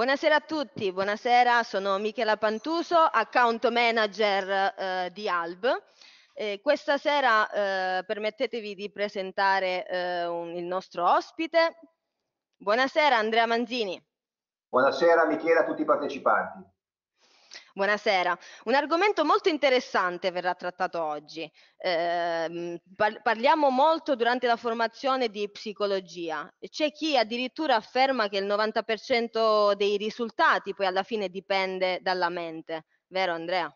Buonasera a tutti, buonasera, sono Michela Pantuso, account manager eh, di Alb. Eh, questa sera eh, permettetevi di presentare eh, un, il nostro ospite. Buonasera Andrea Manzini. Buonasera Michela a tutti i partecipanti. Buonasera. Un argomento molto interessante verrà trattato oggi. Eh, parliamo molto durante la formazione di psicologia. C'è chi addirittura afferma che il 90% dei risultati poi alla fine dipende dalla mente. Vero Andrea?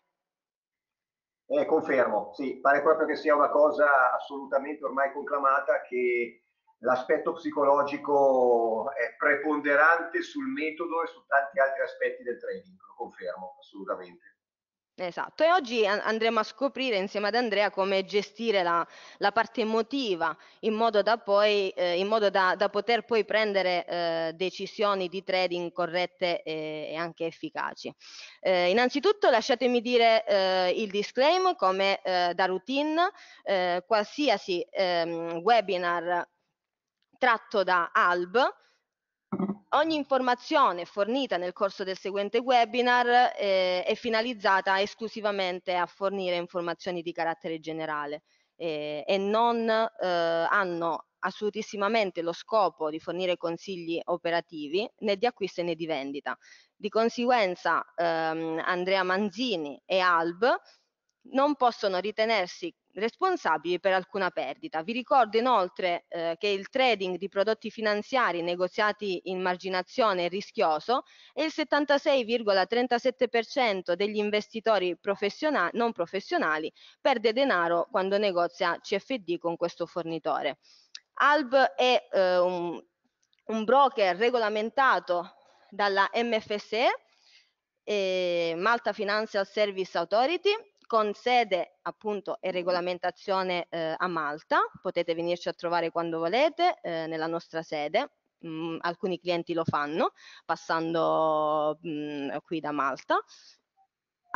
Eh, confermo, sì, pare proprio che sia una cosa assolutamente ormai conclamata che l'aspetto psicologico è preponderante sul metodo e su tanti altri aspetti del trading, lo confermo assolutamente. Esatto, e oggi andremo a scoprire insieme ad Andrea come gestire la, la parte emotiva in modo da, poi, eh, in modo da, da poter poi prendere eh, decisioni di trading corrette e, e anche efficaci. Eh, innanzitutto lasciatemi dire eh, il disclaimer come eh, da routine, eh, qualsiasi ehm, webinar tratto da ALB. Ogni informazione fornita nel corso del seguente webinar eh, è finalizzata esclusivamente a fornire informazioni di carattere generale eh, e non eh, hanno assolutissimamente lo scopo di fornire consigli operativi né di acquisto né di vendita. Di conseguenza ehm, Andrea Manzini e Alb non possono ritenersi responsabili per alcuna perdita. Vi ricordo inoltre eh, che il trading di prodotti finanziari negoziati in marginazione è rischioso e il 76,37% degli investitori professionali, non professionali perde denaro quando negozia CFD con questo fornitore. ALB è eh, un, un broker regolamentato dalla MFSE, eh, Malta Financial Service Authority, con sede appunto e regolamentazione eh, a Malta, potete venirci a trovare quando volete eh, nella nostra sede, mm, alcuni clienti lo fanno passando mh, qui da Malta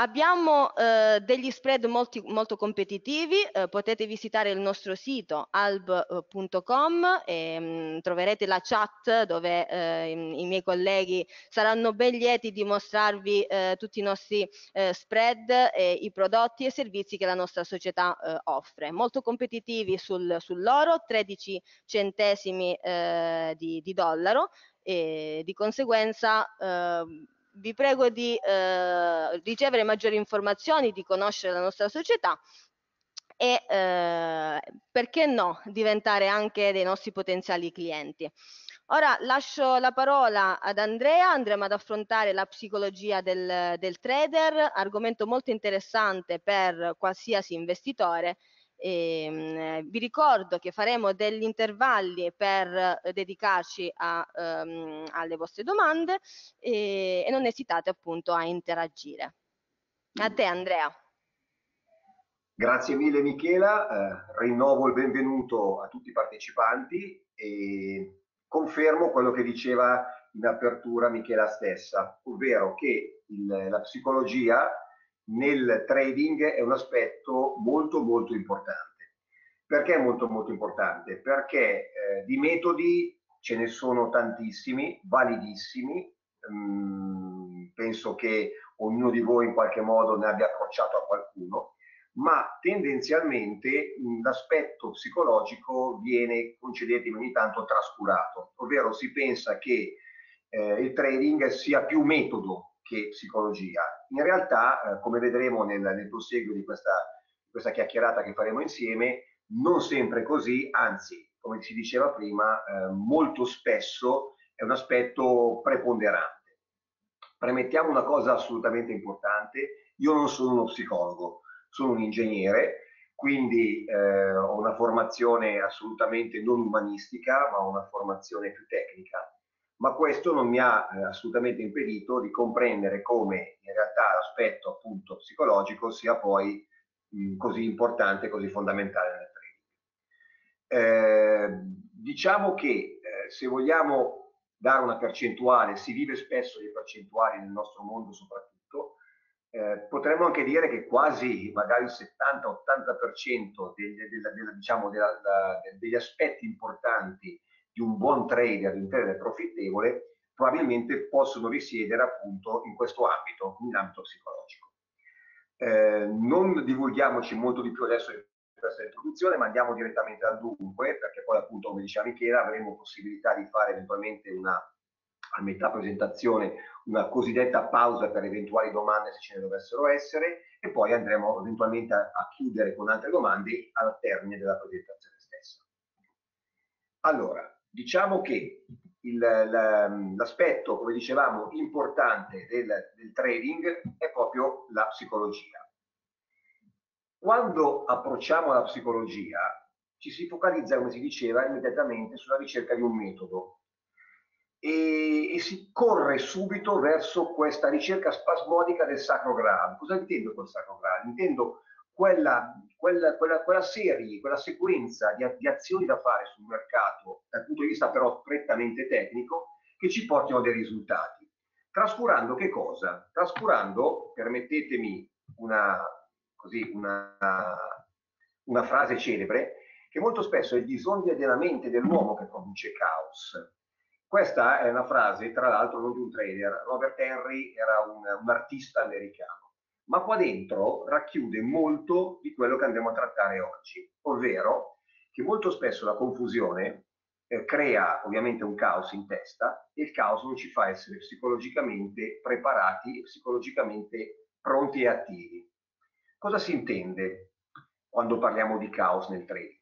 Abbiamo eh, degli spread molti, molto competitivi, eh, potete visitare il nostro sito alb.com e mh, mm, troverete la chat dove eh, i, miei colleghi saranno ben lieti di mostrarvi eh, tutti i nostri eh, spread, i prodotti e servizi che la nostra società eh, offre. Molto competitivi sul, sull'oro, 13 centesimi di, di, dollaro e di conseguenza ehm, vi prego di eh, ricevere maggiori informazioni, di conoscere la nostra società e eh, perché no diventare anche dei nostri potenziali clienti. Ora lascio la parola ad Andrea, andremo ad affrontare la psicologia del, del trader, argomento molto interessante per qualsiasi investitore e, ehm, vi ricordo che faremo degli intervalli per eh, dedicarci a, um, alle vostre domande e, e non esitate appunto a interagire. A te Andrea. Grazie mille Michela, eh, rinnovo il benvenuto a tutti i partecipanti e confermo quello che diceva in apertura Michela stessa, ovvero che il, la psicologia nel trading è un aspetto molto molto importante. Perché molto molto importante? Perché eh, di metodi ce ne sono tantissimi, validissimi, mm, penso che ognuno di voi in qualche modo ne abbia approcciato a qualcuno, ma tendenzialmente mm, l'aspetto psicologico viene, concedetemi ogni tanto, trascurato, ovvero si pensa che eh, il trading sia più metodo che psicologia. In realtà, eh, come vedremo nel, nel proseguo di questa, questa chiacchierata che faremo insieme, non sempre così, anzi, come si diceva prima, eh, molto spesso è un aspetto preponderante. Premettiamo una cosa assolutamente importante, io non sono uno psicologo, sono un ingegnere, quindi eh, ho una formazione assolutamente non umanistica, ma una formazione più tecnica ma questo non mi ha eh, assolutamente impedito di comprendere come in realtà l'aspetto appunto psicologico sia poi mh, così importante, così fondamentale nel trading. Eh, diciamo che eh, se vogliamo dare una percentuale, si vive spesso di percentuali nel nostro mondo soprattutto, eh, potremmo anche dire che quasi magari il 70-80% degli, della, della, diciamo, della, degli aspetti importanti di un buon trader, di un profittevole, probabilmente possono risiedere appunto in questo ambito, in ambito psicologico. Eh, non divulghiamoci molto di più adesso in questa introduzione, ma andiamo direttamente al dunque, perché poi appunto, come diceva Michela, avremo possibilità di fare eventualmente una, a metà presentazione, una cosiddetta pausa per eventuali domande se ce ne dovessero essere, e poi andremo eventualmente a, a chiudere con altre domande al termine della presentazione stessa. Allora, diciamo che l'aspetto, come dicevamo, importante del, del trading è proprio la psicologia. Quando approcciamo la psicologia ci si focalizza, come si diceva, immediatamente sulla ricerca di un metodo e, e, si corre subito verso questa ricerca spasmodica del sacro graal. Cosa intendo col sacro graal? Intendo quella, quella, quella, quella serie, quella sequenza di, di, azioni da fare sul mercato dal punto di vista però prettamente tecnico che ci portino a dei risultati. Trascurando che cosa? Trascurando, permettetemi una, così, una, una frase celebre, che molto spesso è il disordine della mente dell'uomo che produce caos. Questa è una frase, tra l'altro, non di un trader. Robert Henry era un, un artista americano ma qua dentro racchiude molto di quello che andremo a trattare oggi, ovvero che molto spesso la confusione eh, crea ovviamente un caos in testa e il caos non ci fa essere psicologicamente preparati e psicologicamente pronti e attivi. Cosa si intende quando parliamo di caos nel trading?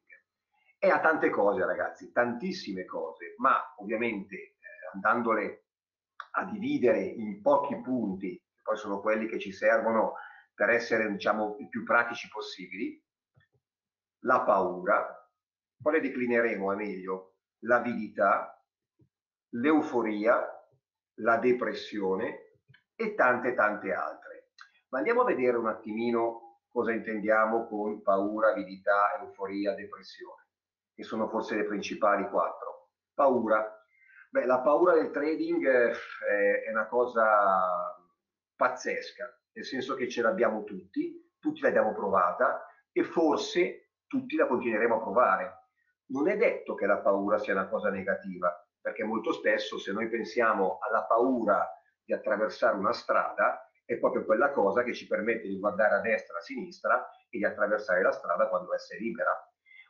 E a tante cose ragazzi, tantissime cose, ma ovviamente eh, andandole a dividere in pochi punti poi sono quelli che ci servono per essere diciamo i più pratici possibili, la paura, poi le declineremo, è meglio, l'avidità, l'euforia, la depressione e tante tante altre. Ma andiamo a vedere un attimino cosa intendiamo con paura, avidità, euforia, depressione, che sono forse le principali quattro. Paura. Beh, la paura del trading eh, è una cosa pazzesca, nel senso che ce l'abbiamo tutti, tutti l'abbiamo provata e forse tutti la continueremo a provare. Non è detto che la paura sia una cosa negativa, perché molto spesso se noi pensiamo alla paura di attraversare una strada, è proprio quella cosa che ci permette di guardare a destra, a sinistra e di attraversare la strada quando essa è libera.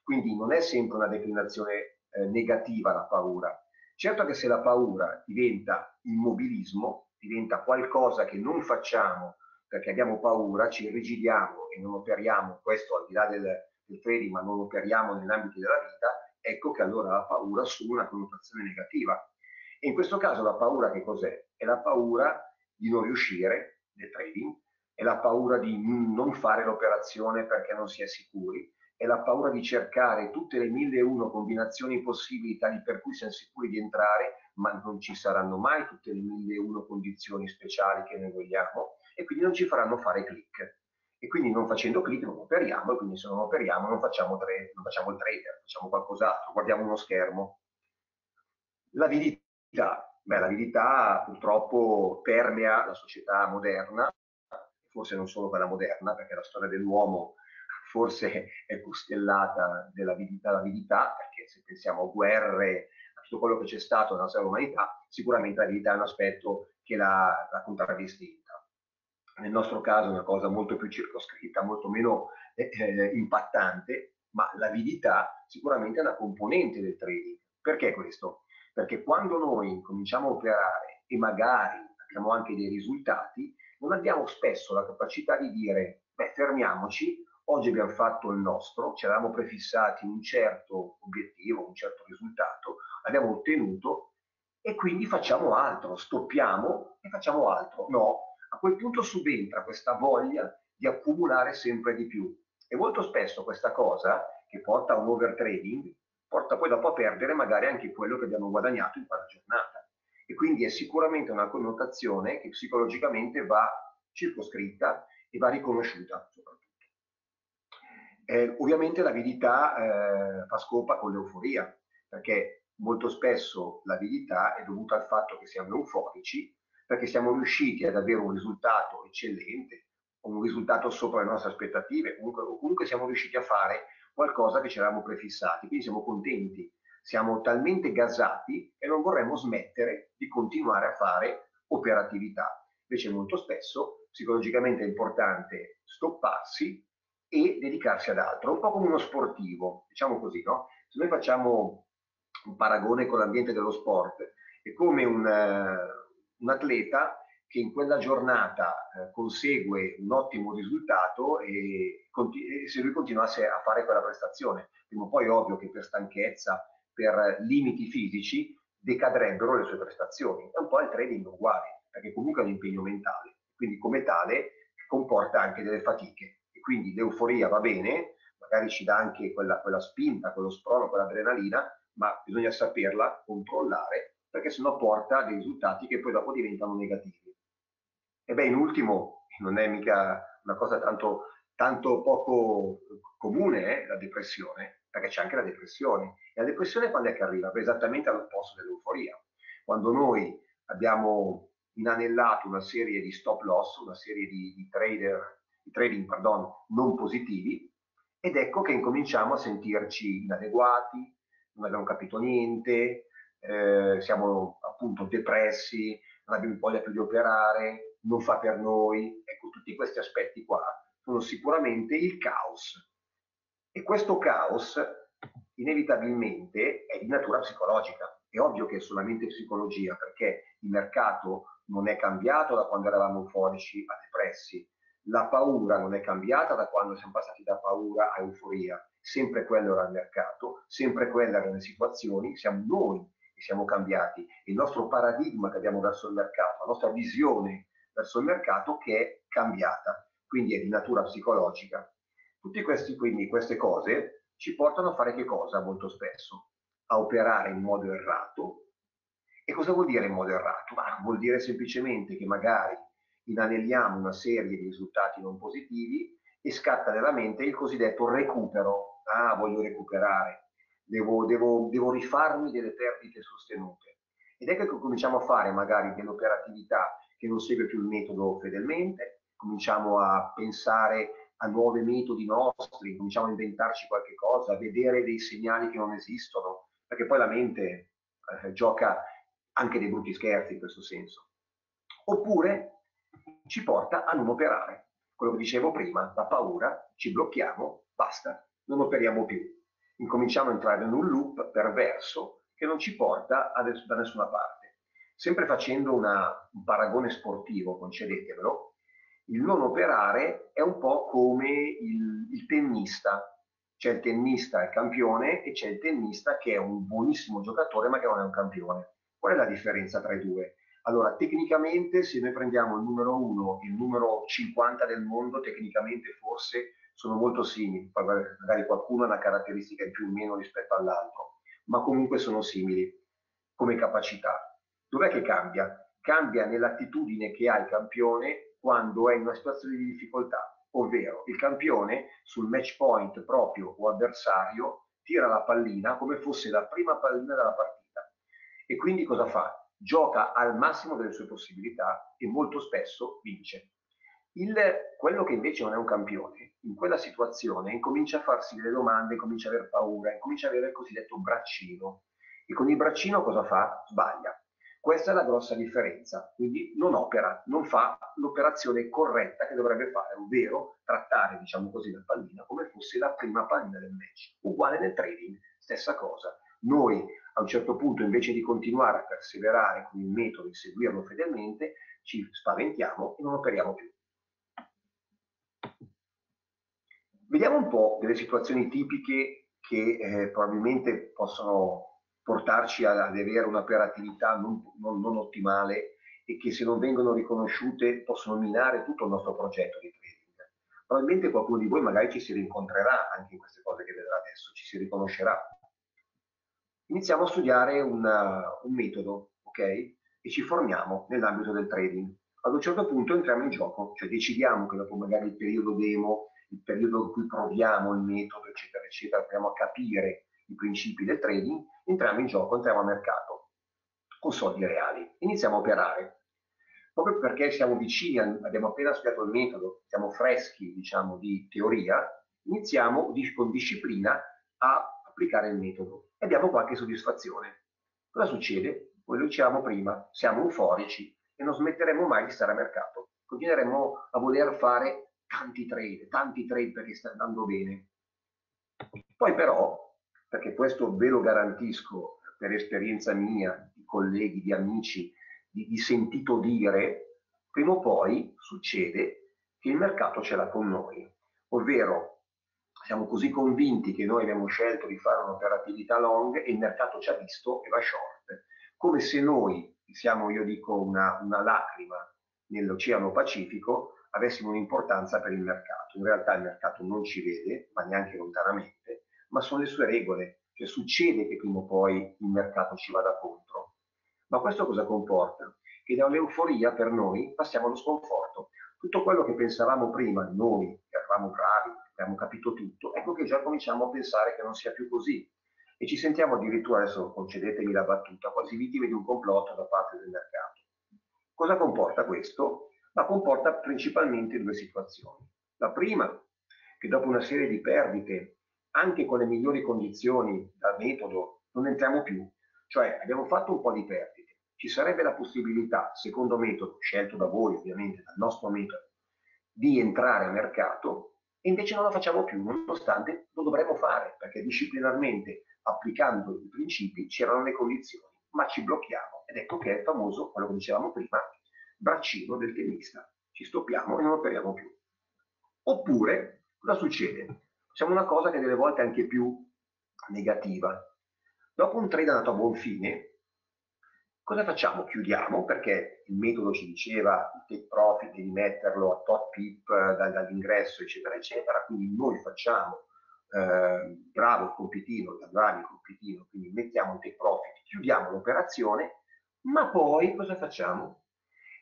Quindi non è sempre una declinazione eh, negativa la paura. Certo che se la paura diventa immobilismo, diventa qualcosa che non facciamo perché abbiamo paura, ci irrigidiamo e non operiamo, questo al di là del, del trading, ma non operiamo nell'ambito della vita, ecco che allora la paura assume una connotazione negativa. E in questo caso la paura che cos'è? È la paura di non riuscire nel trading, è la paura di non fare l'operazione perché non si è sicuri, è la paura di cercare tutte le mille e uno combinazioni possibili tali per cui siamo sicuri di entrare ma non ci saranno mai tutte le mille e uno condizioni speciali che noi vogliamo e quindi non ci faranno fare click. E quindi non facendo click non operiamo e quindi se non operiamo non facciamo, trade, non facciamo il trader, facciamo qualcos'altro, guardiamo uno schermo. L'avidità. Beh, l'avidità purtroppo permea la società moderna, forse non solo quella moderna, perché la storia dell'uomo forse è costellata dall'avidità, perché se pensiamo a guerre, tutto quello che c'è stato nella storia dell'umanità, sicuramente la verità è un aspetto che l'ha, l'ha contraddistinta. Nel nostro caso è una cosa molto più circoscritta, molto meno eh, eh, impattante, ma l'avidità sicuramente è una componente del trading. Perché questo? Perché quando noi cominciamo a operare e magari abbiamo anche dei risultati, non abbiamo spesso la capacità di dire, beh, fermiamoci, oggi abbiamo fatto il nostro, ci eravamo prefissati un certo obiettivo, un certo risultato, abbiamo ottenuto e quindi facciamo altro, stoppiamo e facciamo altro. No, a quel punto subentra questa voglia di accumulare sempre di più. E molto spesso questa cosa, che porta a un overtrading, porta poi dopo a perdere magari anche quello che abbiamo guadagnato in quella giornata. E quindi è sicuramente una connotazione che psicologicamente va circoscritta e va riconosciuta soprattutto. Eh, ovviamente l'avidità eh, fa scopa con l'euforia, perché molto spesso l'avidità è dovuta al fatto che siamo euforici perché siamo riusciti ad avere un risultato eccellente, un risultato sopra le nostre aspettative, comunque, comunque siamo riusciti a fare qualcosa che ci eravamo prefissati, quindi siamo contenti, siamo talmente gasati che non vorremmo smettere di continuare a fare operatività. Invece molto spesso psicologicamente è importante stopparsi e dedicarsi ad altro, un po' come uno sportivo, diciamo così, no? Se noi facciamo un paragone con l'ambiente dello sport, è come un, uh, un atleta che in quella giornata eh, consegue un ottimo risultato e, e, se lui continuasse a fare quella prestazione. Prima o poi ovvio che per stanchezza, per limiti fisici, decadrebbero le sue prestazioni. È un po' il trading uguale, perché comunque è un impegno mentale, quindi come tale comporta anche delle fatiche. Quindi l'euforia va bene, magari ci dà anche quella, quella spinta, quello sprono, quell'adrenalina, ma bisogna saperla controllare perché sennò porta a dei risultati che poi dopo diventano negativi. E beh, in ultimo, non è mica una cosa tanto, tanto poco comune, eh, la depressione, perché c'è anche la depressione. E la depressione quando è che arriva? Beh, esattamente all'opposto dell'euforia. Quando noi abbiamo inanellato una serie di stop loss, una serie di, di, trader, di trading pardon, non positivi, ed ecco che incominciamo a sentirci inadeguati, non abbiamo capito niente, eh, siamo appunto depressi, non abbiamo voglia più di operare, non fa per noi. Ecco, tutti questi aspetti qua sono sicuramente il caos. E questo caos inevitabilmente è di natura psicologica. È ovvio che è solamente psicologia perché il mercato non è cambiato da quando eravamo euforici a depressi, la paura non è cambiata da quando siamo passati da paura a euforia sempre quello era il mercato, sempre quelle erano le situazioni, siamo noi che siamo cambiati, il nostro paradigma che abbiamo verso il mercato, la nostra visione verso il mercato che è cambiata, quindi è di natura psicologica. Tutte questi, quindi, queste cose ci portano a fare che cosa molto spesso? A operare in modo errato. E cosa vuol dire in modo errato? Ma vuol dire semplicemente che magari inanelliamo una serie di risultati non positivi e scatta nella mente il cosiddetto recupero ah, voglio recuperare, devo, devo, devo rifarmi delle perdite sostenute. Ed ecco che cominciamo a fare magari dell'operatività che non segue più il metodo fedelmente, cominciamo a pensare a nuovi metodi nostri, cominciamo a inventarci qualche cosa, a vedere dei segnali che non esistono, perché poi la mente eh, gioca anche dei brutti scherzi in questo senso. Oppure ci porta a non operare. Quello che dicevo prima, la paura, ci blocchiamo, basta, non operiamo più. Incominciamo a entrare in un loop perverso che non ci porta da nessuna parte. Sempre facendo una, un paragone sportivo, concedetemelo, il non operare è un po' come il, il tennista. C'è il tennista, il campione, e c'è il tennista che è un buonissimo giocatore ma che non è un campione. Qual è la differenza tra i due? Allora, tecnicamente, se noi prendiamo il numero 1 e il numero 50 del mondo, tecnicamente forse sono molto simili, magari qualcuno ha una caratteristica in più o meno rispetto all'altro, ma comunque sono simili come capacità. Dov'è che cambia? Cambia nell'attitudine che ha il campione quando è in una situazione di difficoltà, ovvero il campione sul match point proprio o avversario tira la pallina come fosse la prima pallina della partita e quindi cosa fa? Gioca al massimo delle sue possibilità e molto spesso vince. Il, quello che invece non è un campione, in quella situazione incomincia a farsi delle domande, comincia a avere paura, incomincia a avere il cosiddetto braccino. E con il braccino cosa fa? Sbaglia. Questa è la grossa differenza, quindi non opera, non fa l'operazione corretta che dovrebbe fare, ovvero trattare, diciamo così, la pallina come fosse la prima pallina del match. Uguale nel trading, stessa cosa. Noi a un certo punto, invece di continuare a perseverare con il metodo e seguirlo fedelmente, ci spaventiamo e non operiamo più. Vediamo un po' delle situazioni tipiche che eh, probabilmente possono portarci ad avere un'operatività non, non, non, ottimale e che se non vengono riconosciute possono minare tutto il nostro progetto di trading. Probabilmente qualcuno di voi magari ci si rincontrerà anche in queste cose che vedrà adesso, ci si riconoscerà. Iniziamo a studiare una, un metodo, ok? E ci formiamo nell'ambito del trading. Ad un certo punto entriamo in gioco, cioè decidiamo che dopo magari il periodo demo il periodo in cui proviamo il metodo, eccetera, eccetera, proviamo a capire i principi del trading, entriamo in gioco, entriamo a mercato con soldi reali, iniziamo a operare. Proprio perché siamo vicini, abbiamo appena studiato il metodo, siamo freschi, diciamo, di teoria, iniziamo con disciplina a applicare il metodo e abbiamo qualche soddisfazione. Cosa succede? Come dicevamo prima, siamo euforici e non smetteremo mai di stare a mercato. Continueremo a voler fare tanti trade, tanti trade perché sta andando bene. Poi però, perché questo ve lo garantisco per esperienza mia, di colleghi, di amici, di, di sentito dire, prima o poi succede che il mercato ce l'ha con noi, ovvero siamo così convinti che noi abbiamo scelto di fare un'operatività long e il mercato ci ha visto e va short, come se noi siamo, io dico, una, una lacrima nell'Oceano Pacifico, avessimo un'importanza per il mercato. In realtà il mercato non ci vede, ma neanche lontanamente, ma sono le sue regole, cioè succede che prima o poi il mercato ci vada contro. Ma questo cosa comporta? Che dall'euforia per noi passiamo allo sconforto. Tutto quello che pensavamo prima, noi, che eravamo bravi, abbiamo capito tutto, ecco che già cominciamo a pensare che non sia più così. E ci sentiamo addirittura, adesso concedetemi la battuta, quasi vittime di un complotto da parte del mercato. Cosa comporta questo? Ma comporta principalmente due situazioni. La prima, che dopo una serie di perdite, anche con le migliori condizioni dal metodo, non entriamo più. Cioè abbiamo fatto un po' di perdite. Ci sarebbe la possibilità, secondo metodo, scelto da voi ovviamente, dal nostro metodo, di entrare a mercato e invece non lo facciamo più, nonostante lo dovremmo fare, perché disciplinarmente, applicando i principi, c'erano le condizioni, ma ci blocchiamo. Ed ecco che è il famoso, quello che dicevamo prima, braccino del tennista. Ci stoppiamo e non operiamo più. Oppure, cosa succede? Facciamo una cosa che delle volte è anche più negativa. Dopo un trade andato a buon fine, cosa facciamo? Chiudiamo perché il metodo ci diceva il take profit devi metterlo a top pip eh, dall'ingresso, eccetera, eccetera. Quindi noi facciamo eh, bravo il compitino, da bravi il compitino, quindi mettiamo il take profit, chiudiamo l'operazione, ma poi cosa facciamo?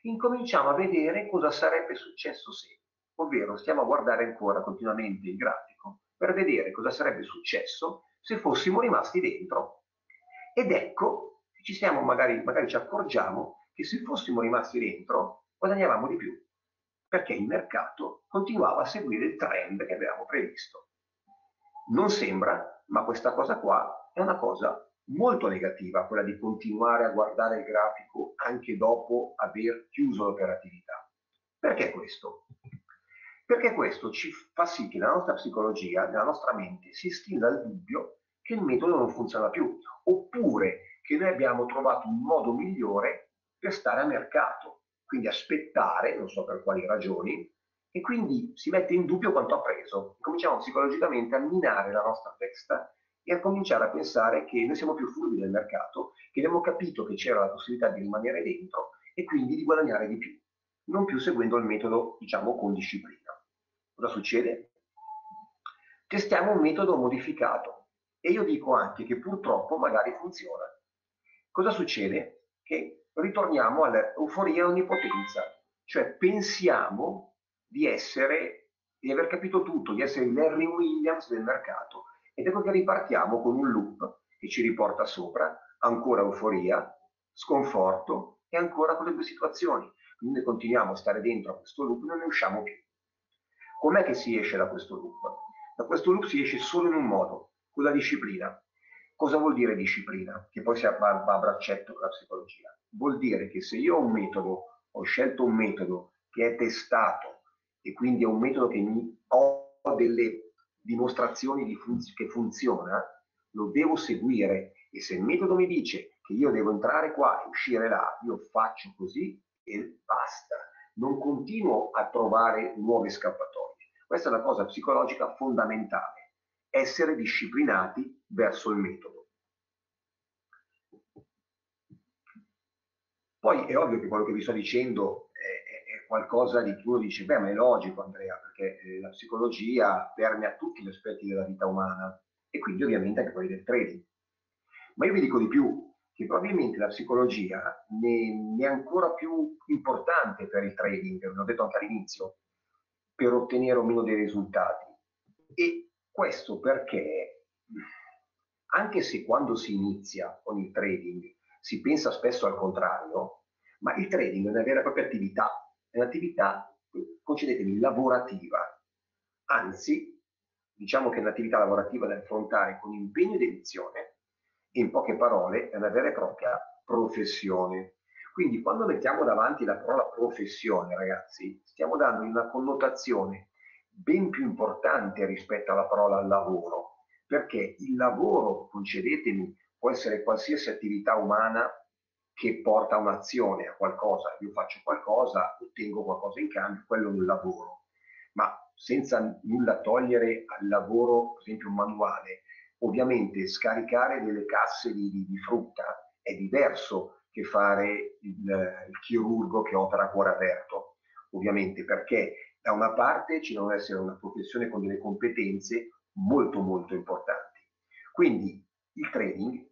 incominciamo a vedere cosa sarebbe successo se, ovvero stiamo a guardare ancora continuamente il grafico per vedere cosa sarebbe successo se fossimo rimasti dentro. Ed ecco, ci stiamo magari, magari ci accorgiamo che se fossimo rimasti dentro guadagnavamo di più, perché il mercato continuava a seguire il trend che avevamo previsto. Non sembra, ma questa cosa qua è una cosa molto negativa, quella di continuare a guardare il grafico anche dopo aver chiuso l'operatività. Perché questo? Perché questo ci fa sì che nella nostra psicologia, nella nostra mente, si stilla il dubbio che il metodo non funziona più, oppure che noi abbiamo trovato un modo migliore per stare a mercato, quindi aspettare, non so per quali ragioni, e quindi si mette in dubbio quanto ha preso. Cominciamo psicologicamente a minare la nostra testa e a cominciare a pensare che noi siamo più furbi del mercato, che abbiamo capito che c'era la possibilità di rimanere dentro e quindi di guadagnare di più, non più seguendo il metodo, diciamo, con disciplina. Cosa succede? Testiamo un metodo modificato e io dico anche che purtroppo magari funziona. Cosa succede? Che ritorniamo all'euforia e onnipotenza, cioè pensiamo di essere, di aver capito tutto, di essere Larry Williams del mercato ed ecco che ripartiamo con un loop che ci riporta sopra, ancora euforia, sconforto e ancora quelle due situazioni. Quindi continuiamo a stare dentro a questo loop e non ne usciamo più. Com'è che si esce da questo loop? Da questo loop si esce solo in un modo, con la disciplina. Cosa vuol dire disciplina? Che poi si va a braccetto con la psicologia. Vuol dire che se io ho un metodo, ho scelto un metodo che è testato e quindi è un metodo che mi ho delle dimostrazioni di fun che funziona, lo devo seguire e se il metodo mi dice che io devo entrare qua e uscire là, io faccio così e basta. Non continuo a trovare nuove scappatoie. Questa è una cosa psicologica fondamentale, essere disciplinati verso il metodo. Poi è ovvio che quello che vi sto dicendo qualcosa di cui uno dice, beh, ma è logico Andrea, perché eh, la psicologia permea tutti gli aspetti della vita umana e quindi ovviamente anche quelli del trading. Ma io vi dico di più, che probabilmente la psicologia ne, è ancora più importante per il trading, l'ho detto anche all'inizio, per ottenere o meno dei risultati. E questo perché, anche se quando si inizia con il trading si pensa spesso al contrario, ma il trading è una vera e propria attività, è un'attività, concedetemi, lavorativa. Anzi, diciamo che è un'attività lavorativa da affrontare con impegno e dedizione, e in poche parole è una vera e propria professione. Quindi quando mettiamo davanti la parola professione, ragazzi, stiamo dando una connotazione ben più importante rispetto alla parola lavoro, perché il lavoro, concedetemi, può essere qualsiasi attività umana che porta a un'azione, a qualcosa. Io faccio qualcosa, ottengo qualcosa in cambio, quello è un lavoro. Ma senza nulla togliere al lavoro, per esempio manuale, ovviamente scaricare delle casse di, di, di frutta è diverso che fare il, il, chirurgo che opera a cuore aperto, ovviamente perché da una parte ci deve essere una professione con delle competenze molto molto importanti. Quindi il trading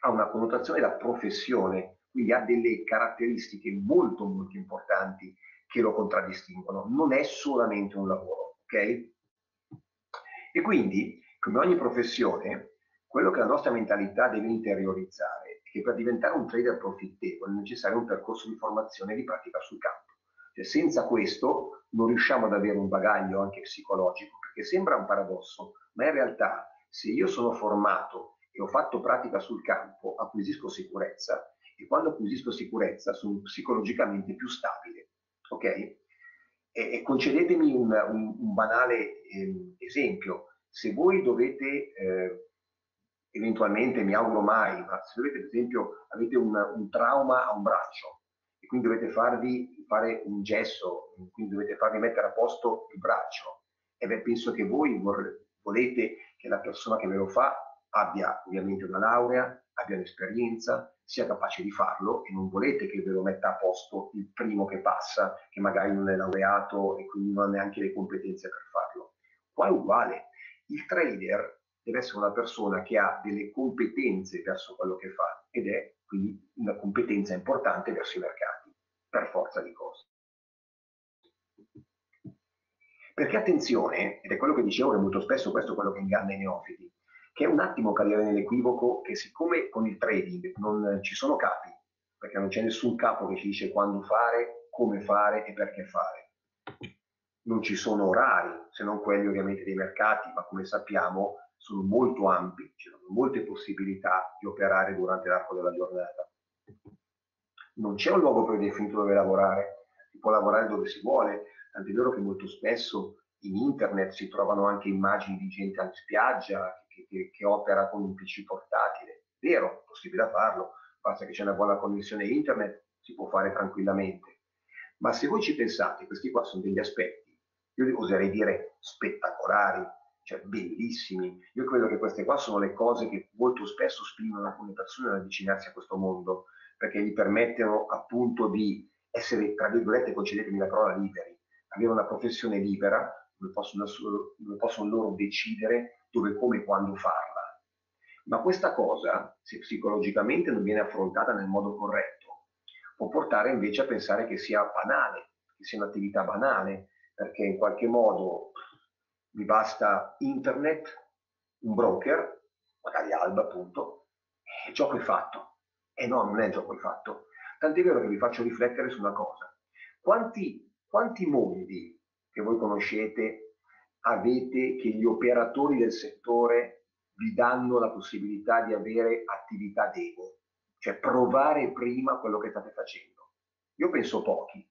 ha una connotazione da professione, quindi ha delle caratteristiche molto molto importanti che lo contraddistinguono, non è solamente un lavoro, ok? E quindi, come ogni professione, quello che la nostra mentalità deve interiorizzare è che per diventare un trader profittevole è necessario un percorso di formazione e di pratica sul campo. Cioè, senza questo non riusciamo ad avere un bagaglio anche psicologico, perché sembra un paradosso, ma in realtà se io sono formato e ho fatto pratica sul campo, acquisisco sicurezza e quando acquisisco sicurezza sono psicologicamente più stabile ok? E, e concedetemi un, un, un banale eh, esempio. Se voi dovete, eh, eventualmente, mi auguro mai, ma se dovete, ad esempio, avete un, un trauma a un braccio e quindi dovete farvi fare un gesso, quindi dovete farvi mettere a posto il braccio, e beh, penso che voi volete che la persona che ve lo fa abbia ovviamente una laurea, abbia un'esperienza, sia capace di farlo e non volete che ve lo metta a posto il primo che passa, che magari non è laureato e quindi non ha neanche le competenze per farlo. Qua è uguale. Il trader deve essere una persona che ha delle competenze verso quello che fa ed è quindi una competenza importante verso i mercati, per forza di cose. Perché attenzione, ed è quello che dicevo che molto spesso questo è quello che inganna i neofiti, che è un attimo cadere nell'equivoco che siccome con il trading non ci sono capi, perché non c'è nessun capo che ci dice quando fare, come fare e perché fare. Non ci sono orari, se non quelli ovviamente dei mercati, ma come sappiamo sono molto ampi, ci sono molte possibilità di operare durante l'arco della giornata. Non c'è un luogo predefinito dove lavorare, si può lavorare dove si vuole, tant'è vero che molto spesso in internet si trovano anche immagini di gente in spiaggia che, che, che opera con un PC portatile. Vero, è possibile farlo, basta che c'è una buona connessione internet, si può fare tranquillamente. Ma se voi ci pensate, questi qua sono degli aspetti, io oserei dire spettacolari, cioè bellissimi. Io credo che queste qua sono le cose che molto spesso spingono alcune persone ad avvicinarsi a questo mondo, perché gli permettono appunto di essere, tra virgolette, concedetemi la parola, liberi, avere una professione libera, dove possono, dove possono loro decidere dove, come e quando farla. Ma questa cosa, se psicologicamente non viene affrontata nel modo corretto, può portare invece a pensare che sia banale, che sia un'attività banale, perché in qualche modo mi basta internet, un broker, magari Alba appunto, e il gioco è fatto. E no, non è il gioco è fatto. Tant'è vero che vi faccio riflettere su una cosa. Quanti, quanti mondi che voi conoscete avete che gli operatori del settore vi danno la possibilità di avere attività d'ego, cioè provare prima quello che state facendo. Io penso pochi.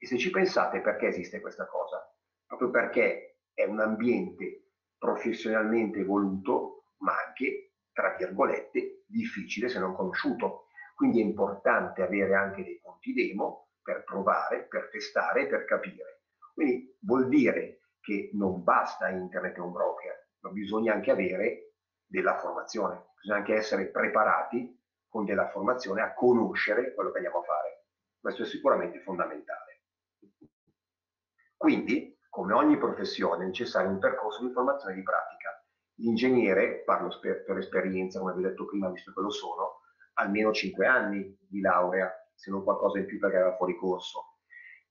E se ci pensate perché esiste questa cosa? Proprio perché è un ambiente professionalmente voluto, ma anche, tra virgolette, difficile se non conosciuto. Quindi è importante avere anche dei punti demo per provare, per testare, per capire. Quindi vuol dire che non basta internet e un broker, ma bisogna anche avere della formazione, bisogna anche essere preparati con della formazione a conoscere quello che andiamo a fare. Questo è sicuramente fondamentale. Quindi, come ogni professione, è necessario un percorso di formazione di pratica. L'ingegnere, parlo per, per esperienza, come vi ho detto prima, visto che lo sono, almeno 5 anni di laurea, se non qualcosa in più perché era fuori corso.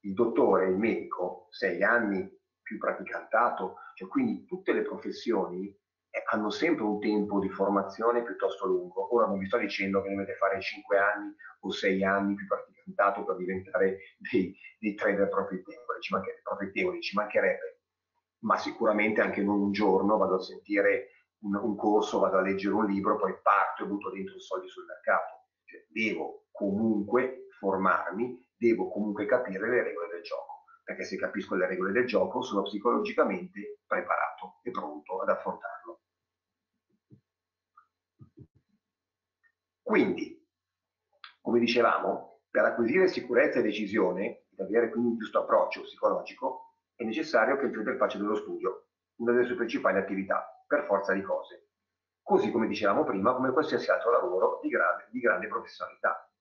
Il dottore, il medico, 6 anni più praticantato, cioè quindi tutte le professioni eh, hanno sempre un tempo di formazione piuttosto lungo. Ora non vi sto dicendo che dovete fare 5 anni o 6 anni più praticantato per diventare dei, dei trader profittevoli, ci, mancherebbe, profittevoli, ci mancherebbe. ma sicuramente anche non un giorno vado a sentire un, un corso, vado a leggere un libro, poi parto e butto dentro i soldi sul mercato. Cioè, devo comunque formarmi, devo comunque capire le regole del gioco, perché se capisco le regole del gioco sono psicologicamente preparato e pronto ad affrontarlo. Quindi, come dicevamo, per acquisire sicurezza e decisione, ed avere quindi un giusto approccio psicologico, è necessario che il trader faccia dello studio una delle sue principali attività, per forza di cose. Così come dicevamo prima, come qualsiasi altro lavoro di grande, di grande professionalità.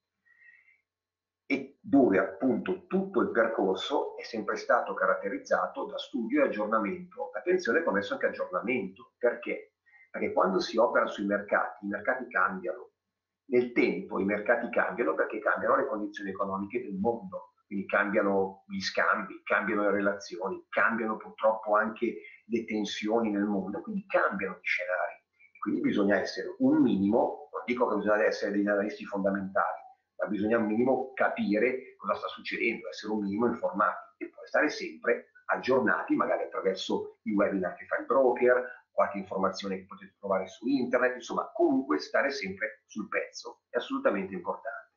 E dove appunto tutto il percorso è sempre stato caratterizzato da studio e aggiornamento. Attenzione, come messo anche aggiornamento. Perché? Perché quando si opera sui mercati, i mercati cambiano. Nel tempo i mercati cambiano perché cambiano le condizioni economiche del mondo quindi cambiano gli scambi, cambiano le relazioni, cambiano purtroppo anche le tensioni nel mondo, quindi cambiano gli scenari. Quindi bisogna essere un minimo, non dico che bisogna essere degli analisti fondamentali, ma bisogna un minimo capire cosa sta succedendo, essere un minimo informati e poi stare sempre aggiornati, magari attraverso i webinar che fa il broker, qualche informazione che potete trovare su internet, insomma comunque stare sempre sul pezzo, è assolutamente importante.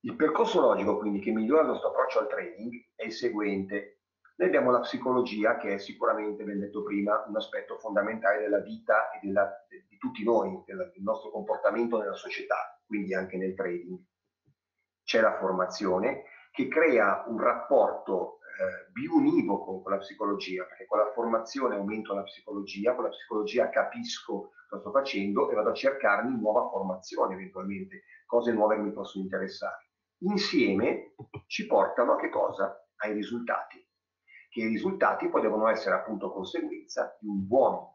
Il percorso logico quindi che migliora il nostro approccio al trading è il seguente. Noi abbiamo la psicologia che è sicuramente, ben detto prima, un aspetto fondamentale della vita e della, di tutti noi, del nostro comportamento nella società, quindi anche nel trading. C'è la formazione che crea un rapporto eh, biunivoco con la psicologia, perché con la formazione aumento la psicologia, con la psicologia capisco cosa sto facendo e vado a cercarmi nuova formazione eventualmente, cose nuove che mi possono interessare insieme ci portano a che cosa? Ai risultati. Che i risultati poi devono essere appunto conseguenza di un buon,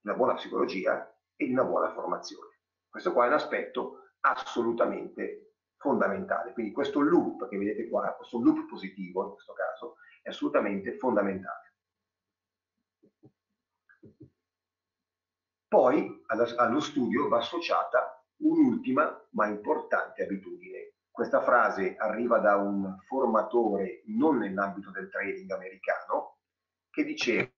una buona psicologia e di una buona formazione. Questo qua è un aspetto assolutamente fondamentale. Quindi questo loop che vedete qua, questo loop positivo in questo caso, è assolutamente fondamentale. Poi allo studio va associata un'ultima ma importante abitudine questa frase arriva da un formatore non nell'ambito del trading americano che diceva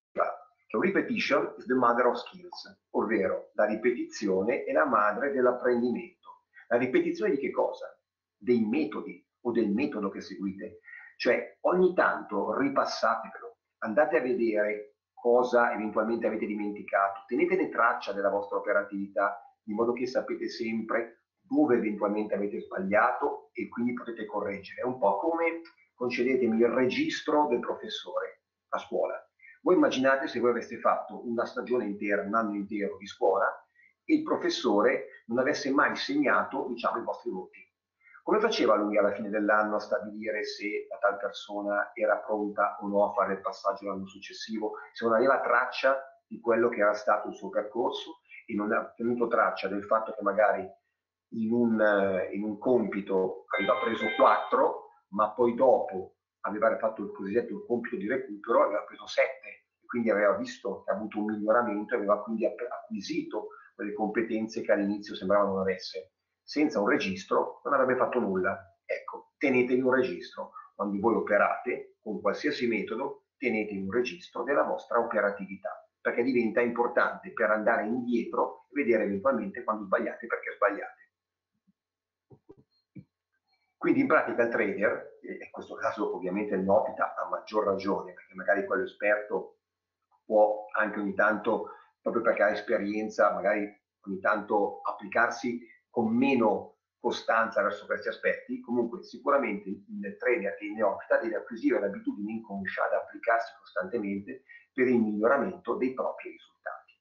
che repetition is the mother of skills, ovvero la ripetizione è la madre dell'apprendimento. La ripetizione di che cosa? Dei metodi o del metodo che seguite. Cioè ogni tanto ripassatelo, andate a vedere cosa eventualmente avete dimenticato, tenetene traccia della vostra operatività in modo che sapete sempre dove eventualmente avete sbagliato e quindi potete correggere. È un po' come, concedetemi, il registro del professore a scuola. Voi immaginate se voi aveste fatto una stagione intera, un anno intero di scuola e il professore non avesse mai segnato, diciamo, i vostri voti. Come faceva lui alla fine dell'anno a stabilire se la tal persona era pronta o no a fare il passaggio l'anno successivo, se non aveva traccia di quello che era stato il suo percorso e non ha tenuto traccia del fatto che magari in un, in un compito aveva preso 4, ma poi dopo aveva fatto il cosiddetto compito di recupero, aveva preso 7 e quindi aveva visto che ha avuto un miglioramento e aveva quindi acquisito quelle competenze che all'inizio sembrava non avesse. Senza un registro non avrebbe fatto nulla. Ecco, tenetevi un registro. Quando voi operate con qualsiasi metodo, tenetevi un registro della vostra operatività, perché diventa importante per andare indietro e vedere eventualmente quando sbagliate perché sbagliate. Quindi in pratica il trader, e in questo caso ovviamente il notita a maggior ragione, perché magari quello esperto può anche ogni tanto, proprio perché ha esperienza, magari ogni tanto applicarsi con meno costanza verso questi aspetti, comunque sicuramente il trader che neofita deve acquisire l'abitudine inconscia ad applicarsi costantemente per il miglioramento dei propri risultati.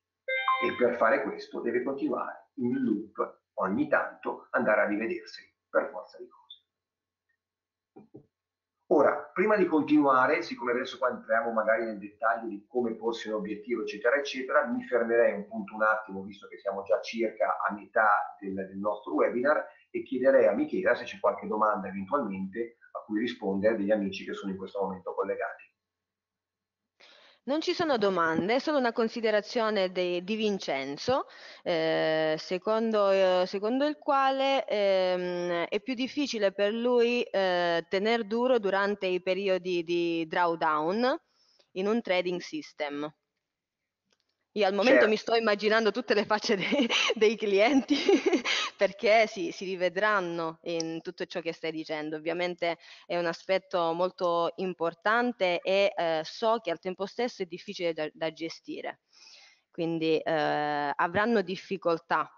E per fare questo deve continuare in loop ogni tanto andare a rivedersi per forza di cose. Ora, prima di continuare, siccome adesso qua entriamo magari nel dettaglio di come porsi un obiettivo, eccetera, eccetera, mi fermerei un punto un attimo, visto che siamo già circa a metà del, del nostro webinar, e chiederei a Michela se c'è qualche domanda eventualmente a cui rispondere degli amici che sono in questo momento collegati. Non ci sono domande, è solo una considerazione de, di Vincenzo, eh, secondo, eh, secondo, il quale ehm, è più difficile per lui eh, tenere duro durante i periodi di drawdown in un trading system. Io al momento certo. mi sto immaginando tutte le facce dei, dei clienti perché si, si, rivedranno in tutto ciò che stai dicendo. Ovviamente è un aspetto molto importante e eh, so che al tempo stesso è difficile da, da gestire. Quindi eh, avranno difficoltà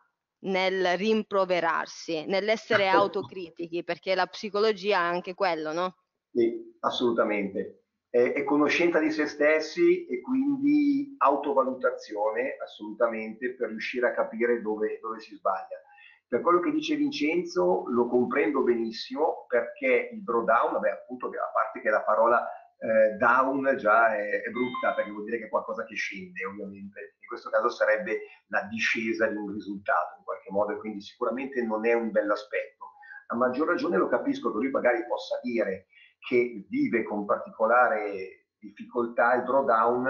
nel rimproverarsi, nell'essere autocritichi, perché la psicologia è anche quello, no? Sì, assolutamente eh, è conoscenza di se stessi e quindi autovalutazione assolutamente per riuscire a capire dove, dove si sbaglia. Per quello che dice Vincenzo lo comprendo benissimo perché il drawdown, vabbè appunto a parte che la parola eh, down già è, è, brutta perché vuol dire che è qualcosa che scende ovviamente, in questo caso sarebbe la discesa di un risultato in qualche modo e quindi sicuramente non è un bell'aspetto. A maggior ragione lo capisco che lui magari possa dire che vive con particolare difficoltà il drawdown,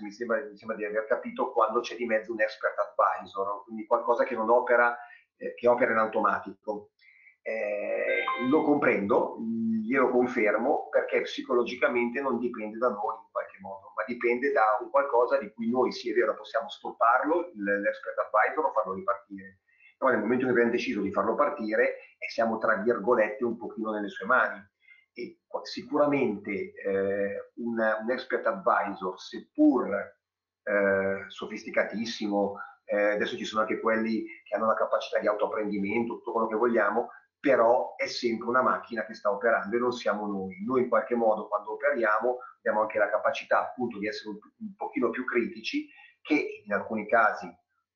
mi sembra, mi sembra di aver capito, quando c'è di mezzo un expert advisor, quindi qualcosa che non opera, eh, che opera in automatico. Eh, lo comprendo, glielo confermo, perché psicologicamente non dipende da noi in qualche modo, ma dipende da un qualcosa di cui noi, sì è vero, possiamo stopparlo, l'expert advisor, o farlo ripartire. Però nel momento cui abbiamo deciso di farlo partire, eh, siamo tra virgolette un pochino nelle sue mani e sicuramente eh, un, un, expert advisor, seppur eh, sofisticatissimo, eh, adesso ci sono anche quelli che hanno la capacità di autoapprendimento, tutto quello che vogliamo, però è sempre una macchina che sta operando e non siamo noi. Noi in qualche modo quando operiamo abbiamo anche la capacità appunto di essere un, un pochino più critici, che in alcuni casi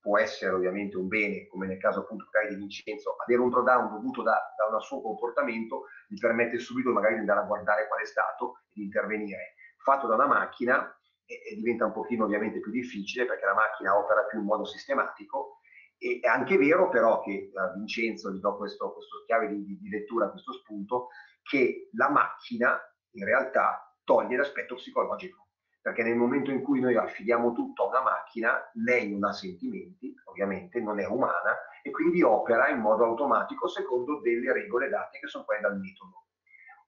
può essere ovviamente un bene, come nel caso appunto di Vincenzo, avere un drawdown dovuto da, da un suo comportamento gli permette subito magari di andare a guardare qual è stato e di intervenire. Fatto da una macchina e, e diventa un pochino ovviamente più difficile perché la macchina opera più in modo sistematico e è anche vero però che a Vincenzo gli do questo, questo chiave di, di, di lettura, questo spunto, che la macchina in realtà toglie l'aspetto psicologico perché nel momento in cui noi affidiamo tutto a una macchina, lei non ha sentimenti, ovviamente non è umana, e quindi opera in modo automatico secondo delle regole date che sono quelle dal metodo.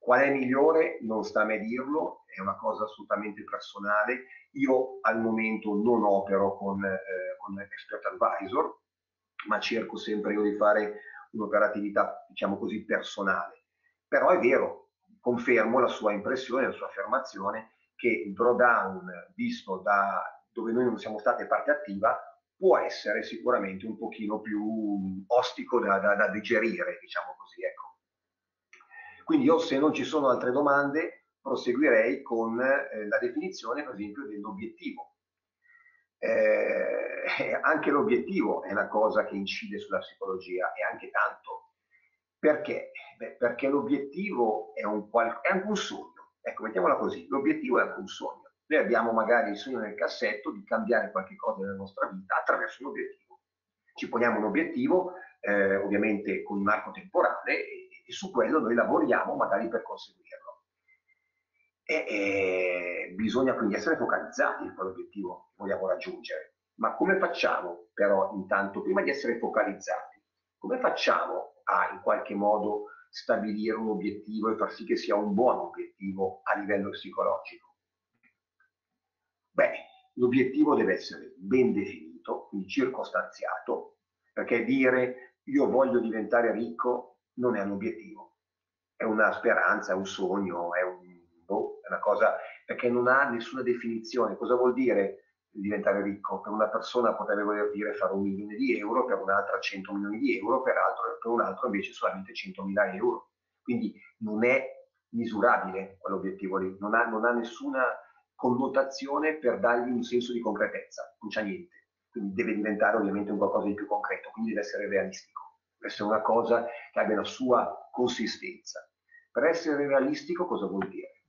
Qual è migliore? Non sta a me dirlo, è una cosa assolutamente personale. Io al momento non opero con, eh, con expert advisor, ma cerco sempre io di fare un'operatività, diciamo così, personale. Però è vero, confermo la sua impressione, la sua affermazione, che il drawdown visto da dove noi non siamo stati parte attiva può essere sicuramente un pochino più ostico da, da, da digerire, diciamo così. Ecco. Quindi io se non ci sono altre domande proseguirei con eh, la definizione per esempio dell'obiettivo. Eh, anche l'obiettivo è una cosa che incide sulla psicologia e anche tanto. Perché? Beh, perché l'obiettivo è, un è anche un sogno Ecco, mettiamola così, l'obiettivo è anche un sogno. Noi abbiamo magari il sogno nel cassetto di cambiare qualche cosa nella nostra vita attraverso un obiettivo. Ci poniamo un obiettivo, eh, ovviamente con un arco temporale, e, su quello noi lavoriamo magari per conseguirlo. E, e bisogna quindi essere focalizzati in quell'obiettivo che vogliamo raggiungere. Ma come facciamo però intanto, prima di essere focalizzati, come facciamo a in qualche modo stabilire un obiettivo e far sì che sia un buon obiettivo a livello psicologico? Beh, l'obiettivo deve essere ben definito, quindi circostanziato, perché dire io voglio diventare ricco non è un obiettivo, è una speranza, è un sogno, è, un, boh, è una cosa, perché non ha nessuna definizione. Cosa vuol dire diventare ricco. Per una persona potrebbe voler dire fare un milione di euro, per un'altra 100 milioni di euro, per, altro, per un altro invece solamente 100 mila euro. Quindi non è misurabile quell'obiettivo lì, non ha, non ha nessuna connotazione per dargli un senso di concretezza, non c'è niente. Quindi deve diventare ovviamente un qualcosa di più concreto, quindi deve essere realistico, deve essere una cosa che abbia la sua consistenza. Per essere realistico cosa vuol dire?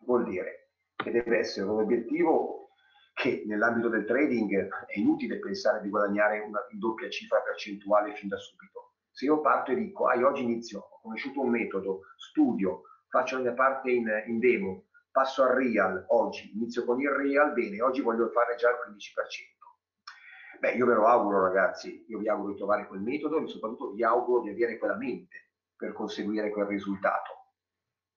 Vuol dire che deve essere un obiettivo che nell'ambito del trading è inutile pensare di guadagnare una doppia cifra percentuale fin da subito. Se io parto e dico, ah, oggi inizio, ho conosciuto un metodo, studio, faccio la mia parte in, in demo, passo al real oggi, inizio con il real, bene, oggi voglio fare già il 15%. Beh, io ve lo auguro ragazzi, io vi auguro di trovare quel metodo e soprattutto vi auguro di avere quella mente per conseguire quel risultato.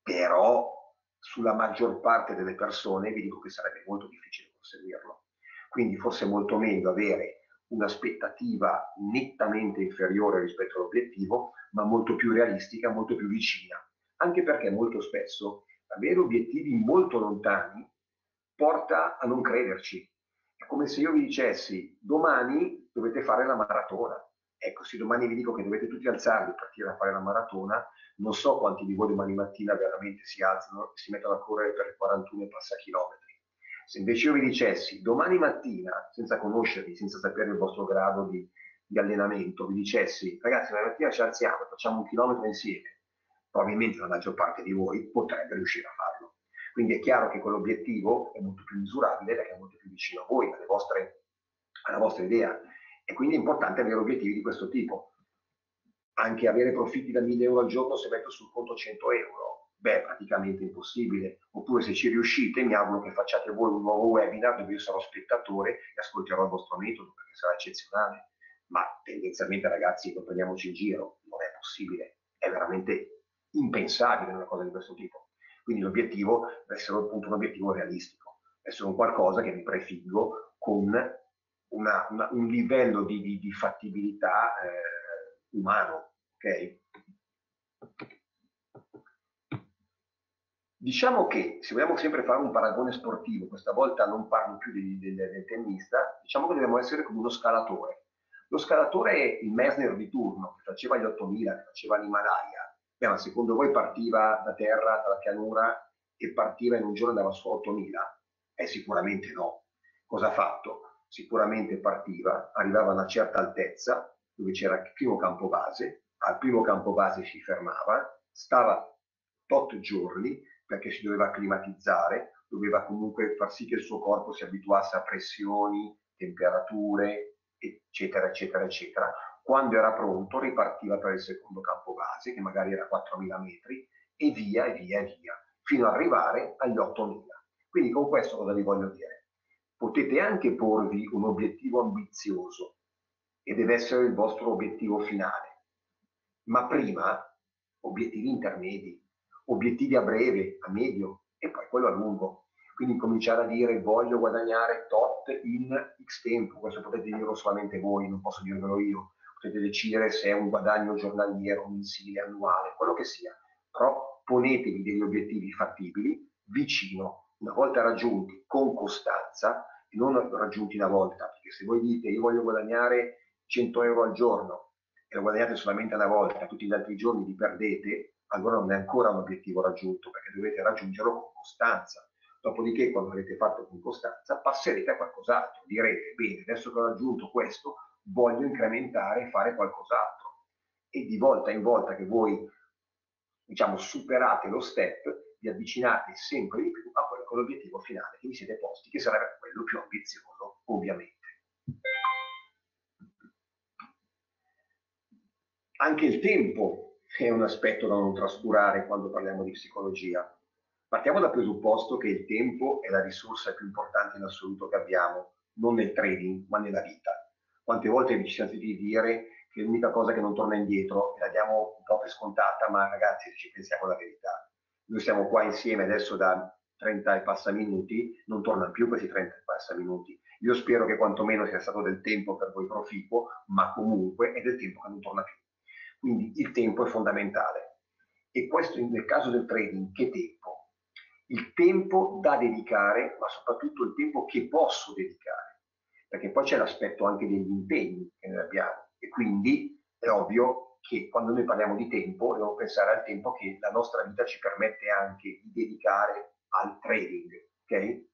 Però sulla maggior parte delle persone vi dico che sarebbe molto difficile conseguirlo. Quindi forse è molto meglio avere un'aspettativa nettamente inferiore rispetto all'obiettivo, ma molto più realistica, molto più vicina. Anche perché molto spesso avere obiettivi molto lontani porta a non crederci. È come se io vi dicessi domani dovete fare la maratona. Ecco, se domani vi dico che dovete tutti alzarvi e partire a fare la maratona, non so quanti di voi domani mattina veramente si alzano e si mettono a correre per 41 e passa chilometri. Se invece io vi dicessi domani mattina, senza conoscervi, senza sapere il vostro grado di, di allenamento, vi dicessi ragazzi domani mattina ci alziamo, facciamo un chilometro insieme, probabilmente la maggior parte di voi potrebbe riuscire a farlo. Quindi è chiaro che quell'obiettivo è molto più misurabile perché è molto più vicino a voi, vostre, alla vostra idea. E quindi è importante avere obiettivi di questo tipo. Anche avere profitti da 1000 euro al giorno se metto sul conto 100 euro, beh, praticamente impossibile. Oppure se ci riuscite, mi auguro che facciate voi un nuovo webinar dove io sarò spettatore e ascolterò il vostro metodo perché sarà eccezionale. Ma tendenzialmente, ragazzi, non prendiamoci in giro, non è possibile, è veramente impensabile una cosa di questo tipo. Quindi l'obiettivo deve essere appunto un obiettivo realistico, deve essere un qualcosa che mi prefiggo con una, una, un livello di, di, di fattibilità eh, umano. Okay? Diciamo che se vogliamo sempre fare un paragone sportivo, questa volta non parlo più di, del, del tennista, diciamo che dobbiamo essere come uno scalatore. Lo scalatore il Mesner di turno, che faceva gli 8000, che faceva l'Himalaya, Ma secondo voi partiva da terra, dalla pianura e partiva in un giorno andava su 8000? Eh, sicuramente no. Cosa ha fatto? Sicuramente partiva, arrivava a una certa altezza dove c'era il primo campo base, al primo campo base si fermava, stava tot giorni perché si doveva climatizzare, doveva comunque far sì che il suo corpo si abituasse a pressioni, temperature, eccetera, eccetera, eccetera quando era pronto ripartiva per il secondo campo base, che magari era 4.000 metri, e via, e via, e via, fino ad arrivare agli 8.000. Quindi con questo cosa vi voglio dire? Potete anche porvi un obiettivo ambizioso, e deve essere il vostro obiettivo finale, ma prima obiettivi intermedi, obiettivi a breve, a medio e poi quello a lungo. Quindi cominciare a dire voglio guadagnare tot in x tempo, questo potete dirlo solamente voi, non posso dirvelo io, potete decidere se è un guadagno giornaliero, mensile, annuale, quello che sia, però ponetevi degli obiettivi fattibili vicino, una volta raggiunti con costanza e non raggiunti una volta, perché se voi dite io voglio guadagnare 100 euro al giorno e lo guadagnate solamente una volta, tutti gli altri giorni vi perdete, allora non è ancora un obiettivo raggiunto, perché dovete raggiungerlo con costanza. Dopodiché, quando l'avete fatto con costanza, passerete a qualcos'altro. Direte, bene, adesso che ho raggiunto questo, voglio incrementare e fare qualcos'altro. E di volta in volta che voi, diciamo, superate lo step, vi avvicinate sempre di più a quello che è l'obiettivo finale che vi siete posti, che sarà quello più ambizioso, ovviamente. Anche il tempo è un aspetto da non trascurare quando parliamo di psicologia. Partiamo dal presupposto che il tempo è la risorsa più importante in assoluto che abbiamo, non nel trading, ma nella vita quante volte vi ci siamo sentiti dire che l'unica cosa che non torna indietro, e la diamo un po' per scontata, ma ragazzi, se ci pensiamo la verità, noi siamo qua insieme adesso da 30 e passa minuti, non tornano più questi 30 e passa minuti. Io spero che quantomeno sia stato del tempo per voi proficuo, ma comunque è del tempo che non torna più. Quindi il tempo è fondamentale. E questo nel caso del trading, che tempo? Il tempo da dedicare, ma soprattutto il tempo che posso dedicare perché poi c'è l'aspetto anche degli impegni che noi abbiamo e quindi è ovvio che quando noi parliamo di tempo dobbiamo pensare al tempo che la nostra vita ci permette anche di dedicare al trading, ok?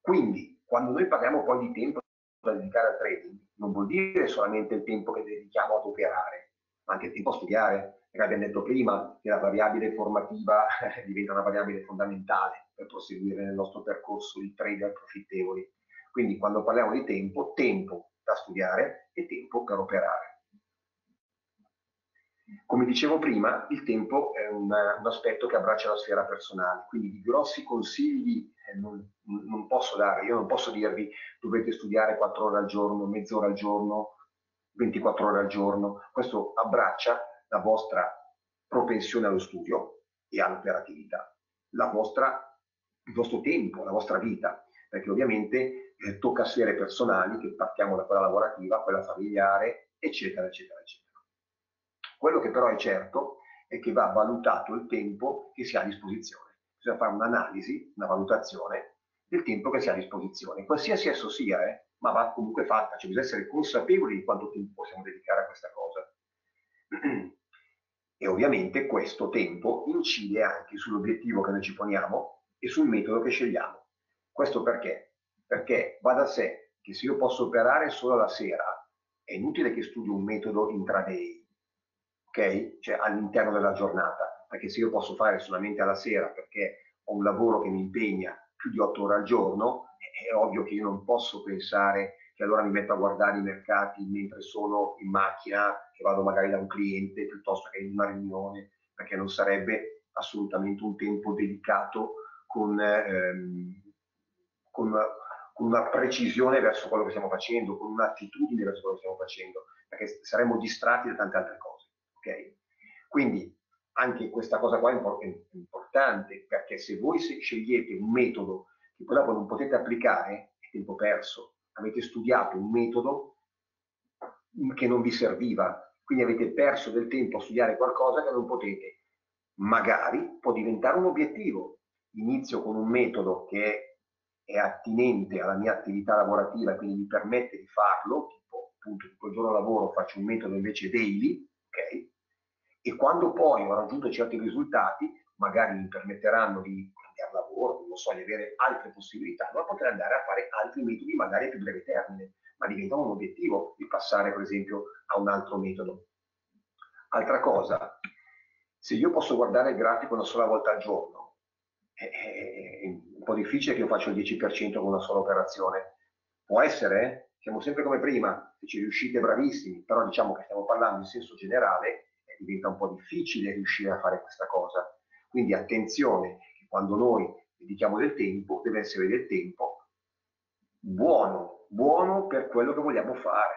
Quindi quando noi parliamo poi di tempo da dedicare al trading, non vuol dire solamente il tempo che dedichiamo ad operare, ma anche il tempo a studiare, perché abbiamo detto prima che la variabile formativa diventa una variabile fondamentale per proseguire nel nostro percorso di trader profittevoli. Quindi quando parliamo di tempo, tempo da studiare e tempo per operare. Come dicevo prima, il tempo è un, un aspetto che abbraccia la sfera personale, quindi di grossi consigli eh, non, non, posso dare, io non posso dirvi dovete studiare 4 ore al giorno, mezz'ora al giorno, 24 ore al giorno, questo abbraccia la vostra propensione allo studio e all'operatività, il vostro tempo, la vostra vita, perché ovviamente eh, tocca sfere personali che partiamo da quella lavorativa, quella familiare, eccetera, eccetera, eccetera. Quello che però è certo è che va valutato il tempo che si ha a disposizione. Bisogna fare un'analisi, una valutazione del tempo che si ha a disposizione. Qualsiasi esso sia, eh, ma va comunque fatta, cioè bisogna essere consapevoli di quanto tempo possiamo dedicare a questa cosa. E ovviamente questo tempo incide anche sull'obiettivo che noi ci poniamo e sul metodo che scegliamo. Questo perché? Perché va da sé che se io posso operare solo la sera, è inutile che studi un metodo intraday, ok? Cioè all'interno della giornata, perché se io posso fare solamente alla sera perché ho un lavoro che mi impegna più di otto ore al giorno, è ovvio che io non posso pensare che allora mi metto a guardare i mercati mentre sono in macchina, che vado magari da un cliente piuttosto che in una riunione, perché non sarebbe assolutamente un tempo dedicato con, ehm, con, con una precisione verso quello che stiamo facendo, con un'attitudine verso quello che stiamo facendo, perché saremmo distratti da tante altre cose. Okay? Quindi anche questa cosa qua è importante perché se voi scegliete un metodo che poi dopo non potete applicare, è tempo perso. Avete studiato un metodo che non vi serviva, quindi avete perso del tempo a studiare qualcosa che non potete. Magari può diventare un obiettivo. Inizio con un metodo che è attinente alla mia attività lavorativa e quindi mi permette di farlo, tipo appunto tutto il giorno lavoro faccio un metodo invece daily, ok? e quando poi ho raggiunto certi risultati, magari mi permetteranno di cambiare lavoro, non so, di avere altre possibilità, allora potrei andare a fare altri metodi magari a più breve termine, ma diventa un obiettivo di passare per esempio a un altro metodo. Altra cosa, se io posso guardare il grafico una sola volta al giorno, è un po' difficile che io faccia il 10% con una sola operazione. Può essere, siamo sempre come prima, se ci riuscite bravissimi, però diciamo che stiamo parlando in senso generale diventa un po' difficile riuscire a fare questa cosa. Quindi attenzione che quando noi dedichiamo del tempo, deve essere del tempo buono, buono per quello che vogliamo fare,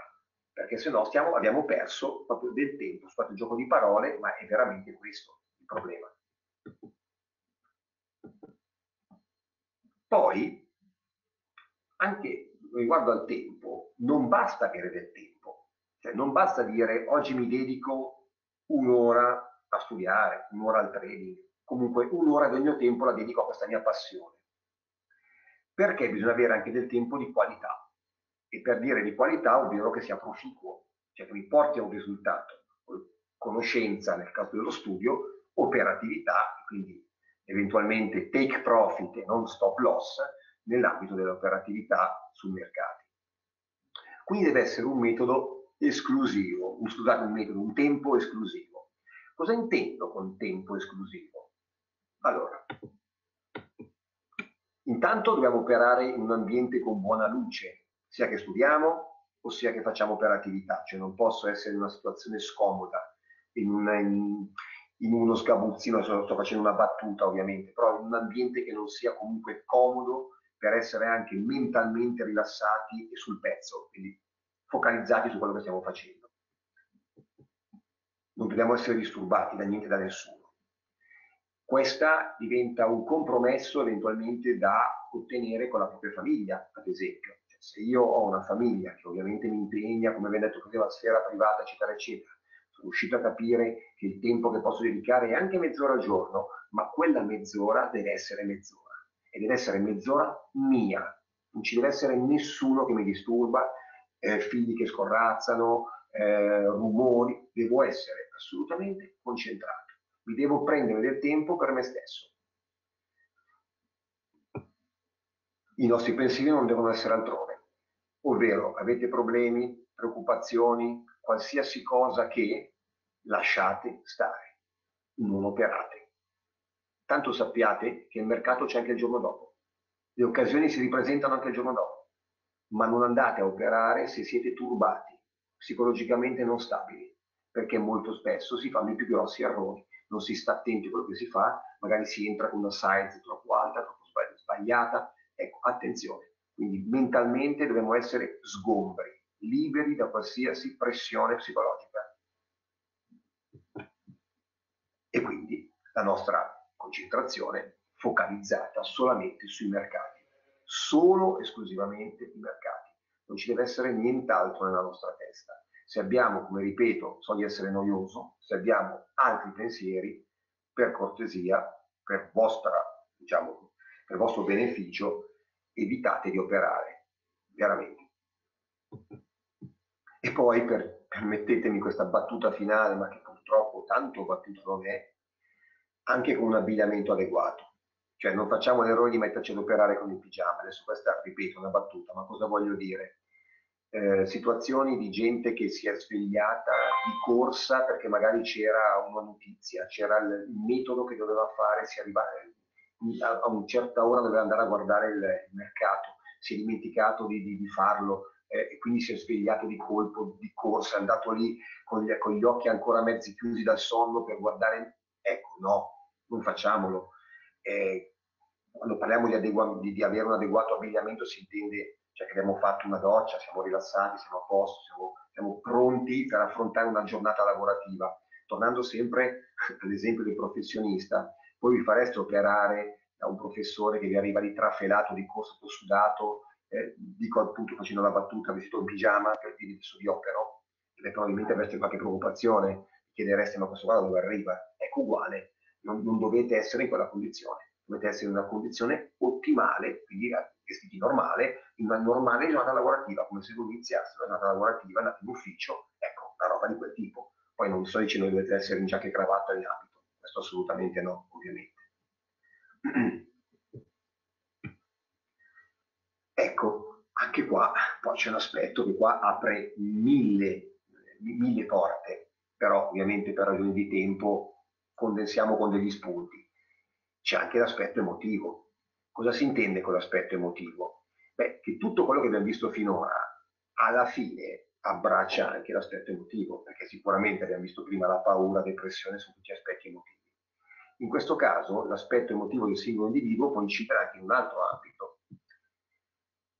perché se no stiamo, abbiamo perso proprio del tempo. Scusate il gioco di parole, ma è veramente questo il problema. Poi, anche riguardo al tempo, non basta avere del tempo, cioè non basta dire oggi mi dedico un'ora a studiare, un'ora al trading, comunque un'ora del mio tempo la dedico a questa mia passione. Perché bisogna avere anche del tempo di qualità. E per dire di qualità, ovvero che sia proficuo, cioè che mi porti a un risultato, conoscenza nel caso dello studio, operatività, quindi eventualmente take profit e non stop loss nell'ambito dell'operatività sul mercato. Quindi deve essere un metodo esclusivo, scusate un metodo, un tempo esclusivo. Cosa intendo con tempo esclusivo? Allora, intanto dobbiamo operare in un ambiente con buona luce, sia che studiamo o sia che facciamo operatività, cioè non posso essere in una situazione scomoda, in, una, in, in uno sgabuzzino, sto facendo una battuta ovviamente, però in un ambiente che non sia comunque comodo per essere anche mentalmente rilassati e sul pezzo, quindi focalizzati su quello che stiamo facendo. Non dobbiamo essere disturbati da niente da nessuno. Questa diventa un compromesso eventualmente da ottenere con la propria famiglia, ad esempio. Cioè, se io ho una famiglia che ovviamente mi impegna, come abbiamo detto prima, la sfera privata, eccetera, eccetera, sono riuscito a capire che il tempo che posso dedicare è anche mezz'ora al giorno, ma quella mezz'ora deve essere mezz'ora e deve essere mezz'ora mia. Non ci deve essere nessuno che mi disturba, eh, figli che scorrazzano, eh, rumori, devo essere assolutamente concentrato. Mi devo prendere del tempo per me stesso. I nostri pensieri non devono essere altrove, ovvero avete problemi, preoccupazioni, qualsiasi cosa che lasciate stare, non operate. Tanto sappiate che il mercato c'è anche il giorno dopo. Le occasioni si ripresentano anche il giorno dopo ma non andate a operare se siete turbati, psicologicamente non stabili, perché molto spesso si fanno i più grossi errori, non si sta attenti a quello che si fa, magari si entra con una size troppo alta, troppo sbagliata, ecco, attenzione, quindi mentalmente dobbiamo essere sgombri, liberi da qualsiasi pressione psicologica. E quindi la nostra concentrazione focalizzata solamente sui mercati, solo esclusivamente i mercati. Non ci deve essere nient'altro nella nostra testa. Se abbiamo, come ripeto, so di essere noioso, se abbiamo altri pensieri, per cortesia, per, vostra, diciamo, per vostro beneficio, evitate di operare, veramente. E poi, per, permettetemi questa battuta finale, ma che purtroppo tanto battuta non è, anche con un abbigliamento adeguato. Cioè non facciamo l'errore di metterci ad operare con il pigiama. Adesso questa, ripeto, una battuta, ma cosa voglio dire? Eh, situazioni di gente che si è svegliata di corsa perché magari c'era una notizia, c'era il, metodo che doveva fare, si arrivava a, a una certa ora doveva andare a guardare il, il mercato, si è dimenticato di, di, di farlo, eh, e quindi si è svegliato di colpo, di corsa, è andato lì con gli, con gli, occhi ancora mezzi chiusi dal sonno per guardare, ecco, no, non facciamolo. Eh, quando parliamo di, di, di, avere un adeguato abbigliamento si intende cioè che abbiamo fatto una doccia, siamo rilassati, siamo a posto, siamo, siamo pronti per affrontare una giornata lavorativa. Tornando sempre all'esempio del professionista, voi vi fareste operare da un professore che vi arriva di trafelato, di corso sudato, eh, dico appunto facendo la battuta, vestito in pigiama per dire adesso vi opero, e probabilmente avreste qualche preoccupazione, chiedereste ma questo qua dove arriva? Ecco uguale, non, non, dovete essere in quella condizione, dovete essere in una condizione ottimale, quindi vestiti normale, in una normale giornata lavorativa, come se voi iniziaste una giornata lavorativa, andate in ufficio, ecco, una roba di quel tipo. Poi non sto dicendo che dovete essere in giacca e cravatta e in abito, questo assolutamente no, ovviamente. Ecco, anche qua poi c'è un aspetto che qua apre mille, mille porte, però ovviamente per ragioni di tempo condensiamo con degli spunti. C'è anche l'aspetto emotivo. Cosa si intende con l'aspetto emotivo? Beh, che tutto quello che abbiamo visto finora alla fine abbraccia anche l'aspetto emotivo, perché sicuramente abbiamo visto prima la paura, la depressione, sono tutti aspetti emotivi. In questo caso l'aspetto emotivo del singolo individuo può incidere anche in un altro ambito,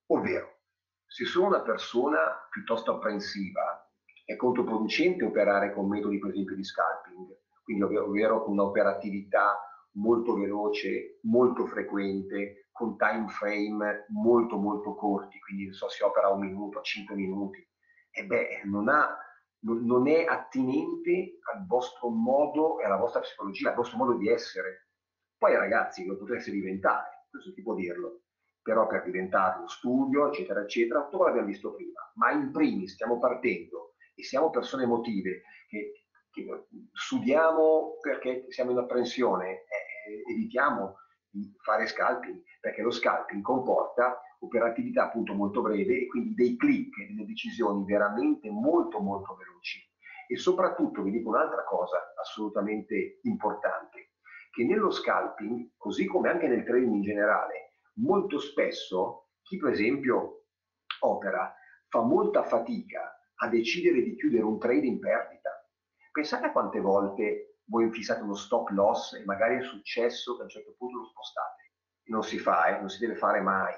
ovvero se sono una persona piuttosto apprensiva, è controproducente operare con metodi per esempio di scalping, quindi ovvero con un'operatività molto veloce, molto frequente, con time frame molto molto corti, quindi so, si opera un minuto, cinque minuti, e beh, non, ha, non, è attinente al vostro modo e alla vostra psicologia, al vostro modo di essere. Poi ragazzi, lo potreste diventare, questo ti può dirlo, però per diventarlo studio, eccetera, eccetera, tutto quello abbiamo visto prima, ma in primis stiamo partendo e siamo persone emotive che, che studiamo perché siamo in apprensione, eh, evitiamo di fare scalping, perché lo scalping comporta operatività appunto molto breve e quindi dei click delle decisioni veramente molto molto veloci. E soprattutto vi dico un'altra cosa assolutamente importante, che nello scalping, così come anche nel trading in generale, molto spesso chi per esempio opera fa molta fatica a decidere di chiudere un trade in perdita. Pensate a quante volte voi fissate uno stop loss e magari è successo che a un certo punto lo spostate. Non si fa, eh? non si deve fare mai.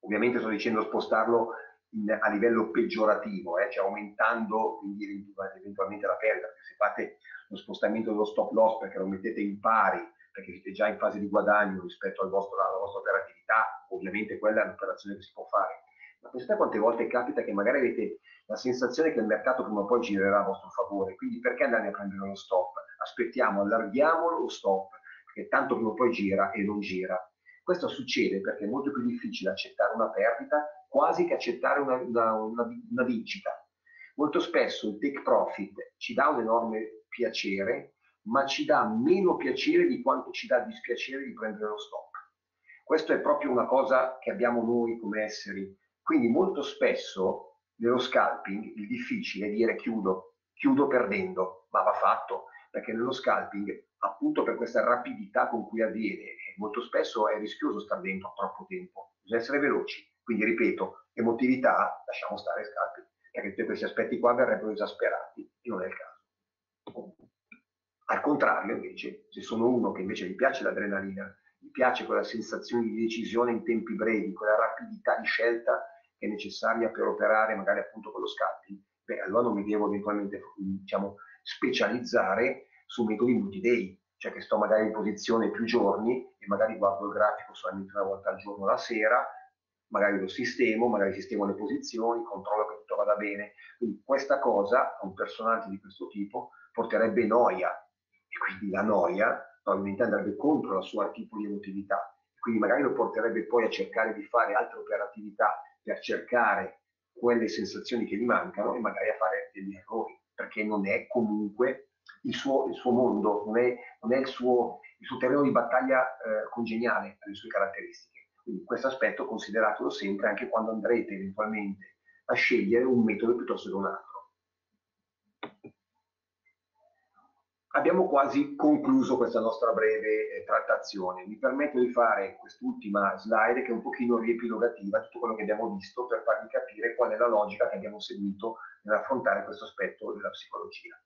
Ovviamente sto dicendo spostarlo in, a livello peggiorativo, eh? cioè aumentando quindi eventualmente la perdita, perché se fate lo spostamento dello stop loss perché lo mettete in pari, perché siete già in fase di guadagno rispetto al vostro, alla vostra operatività, ovviamente quella è un'operazione che si può fare. Ma pensate quante volte capita che magari avete la sensazione che il mercato prima o poi girerà a vostro favore, quindi perché andare a prendere lo stop? Aspettiamo, allarghiamo lo stop, perché tanto prima o poi gira e non gira. Questo succede perché è molto più difficile accettare una perdita quasi che accettare una, una, una, una vincita. Molto spesso il take profit ci dà un enorme piacere, ma ci dà meno piacere di quanto ci dà dispiacere di prendere lo stop. Questo è proprio una cosa che abbiamo noi come esseri. Quindi molto spesso nello scalping il difficile è dire chiudo, chiudo perdendo, ma va fatto, perché nello scalping appunto per questa rapidità con cui avviene. Molto spesso è rischioso stare dentro troppo tempo, bisogna essere veloci. Quindi ripeto, emotività, lasciamo stare scalpi, perché tutti questi aspetti qua verrebbero esasperati e non è il caso. Al contrario, invece, se sono uno che invece gli piace l'adrenalina, gli piace quella sensazione di decisione in tempi brevi, quella rapidità di scelta che è necessaria per operare magari appunto con lo scatting, beh, allora non mi devo eventualmente diciamo, specializzare su metodi multi-day, cioè che sto magari in posizione più giorni e magari guardo il grafico solamente una volta al giorno la sera, magari lo sistemo, magari sistemo le posizioni, controllo che tutto vada bene. Quindi questa cosa a un personaggio di questo tipo porterebbe noia quindi la noia probabilmente andrebbe contro la sua tipo di emotività. Quindi magari lo porterebbe poi a cercare di fare altre operatività per cercare quelle sensazioni che gli mancano e magari a fare degli errori, perché non è comunque il suo, il suo mondo, non è, non è il, suo, il, suo, terreno di battaglia eh, congeniale alle sue caratteristiche. Quindi questo aspetto consideratelo sempre anche quando andrete eventualmente a scegliere un metodo piuttosto che un altro. Abbiamo quasi concluso questa nostra breve eh, trattazione. Mi permetto di fare quest'ultima slide che è un pochino riepilogativa tutto quello che abbiamo visto per farvi capire qual è la logica che abbiamo seguito nell'affrontare questo aspetto della psicologia.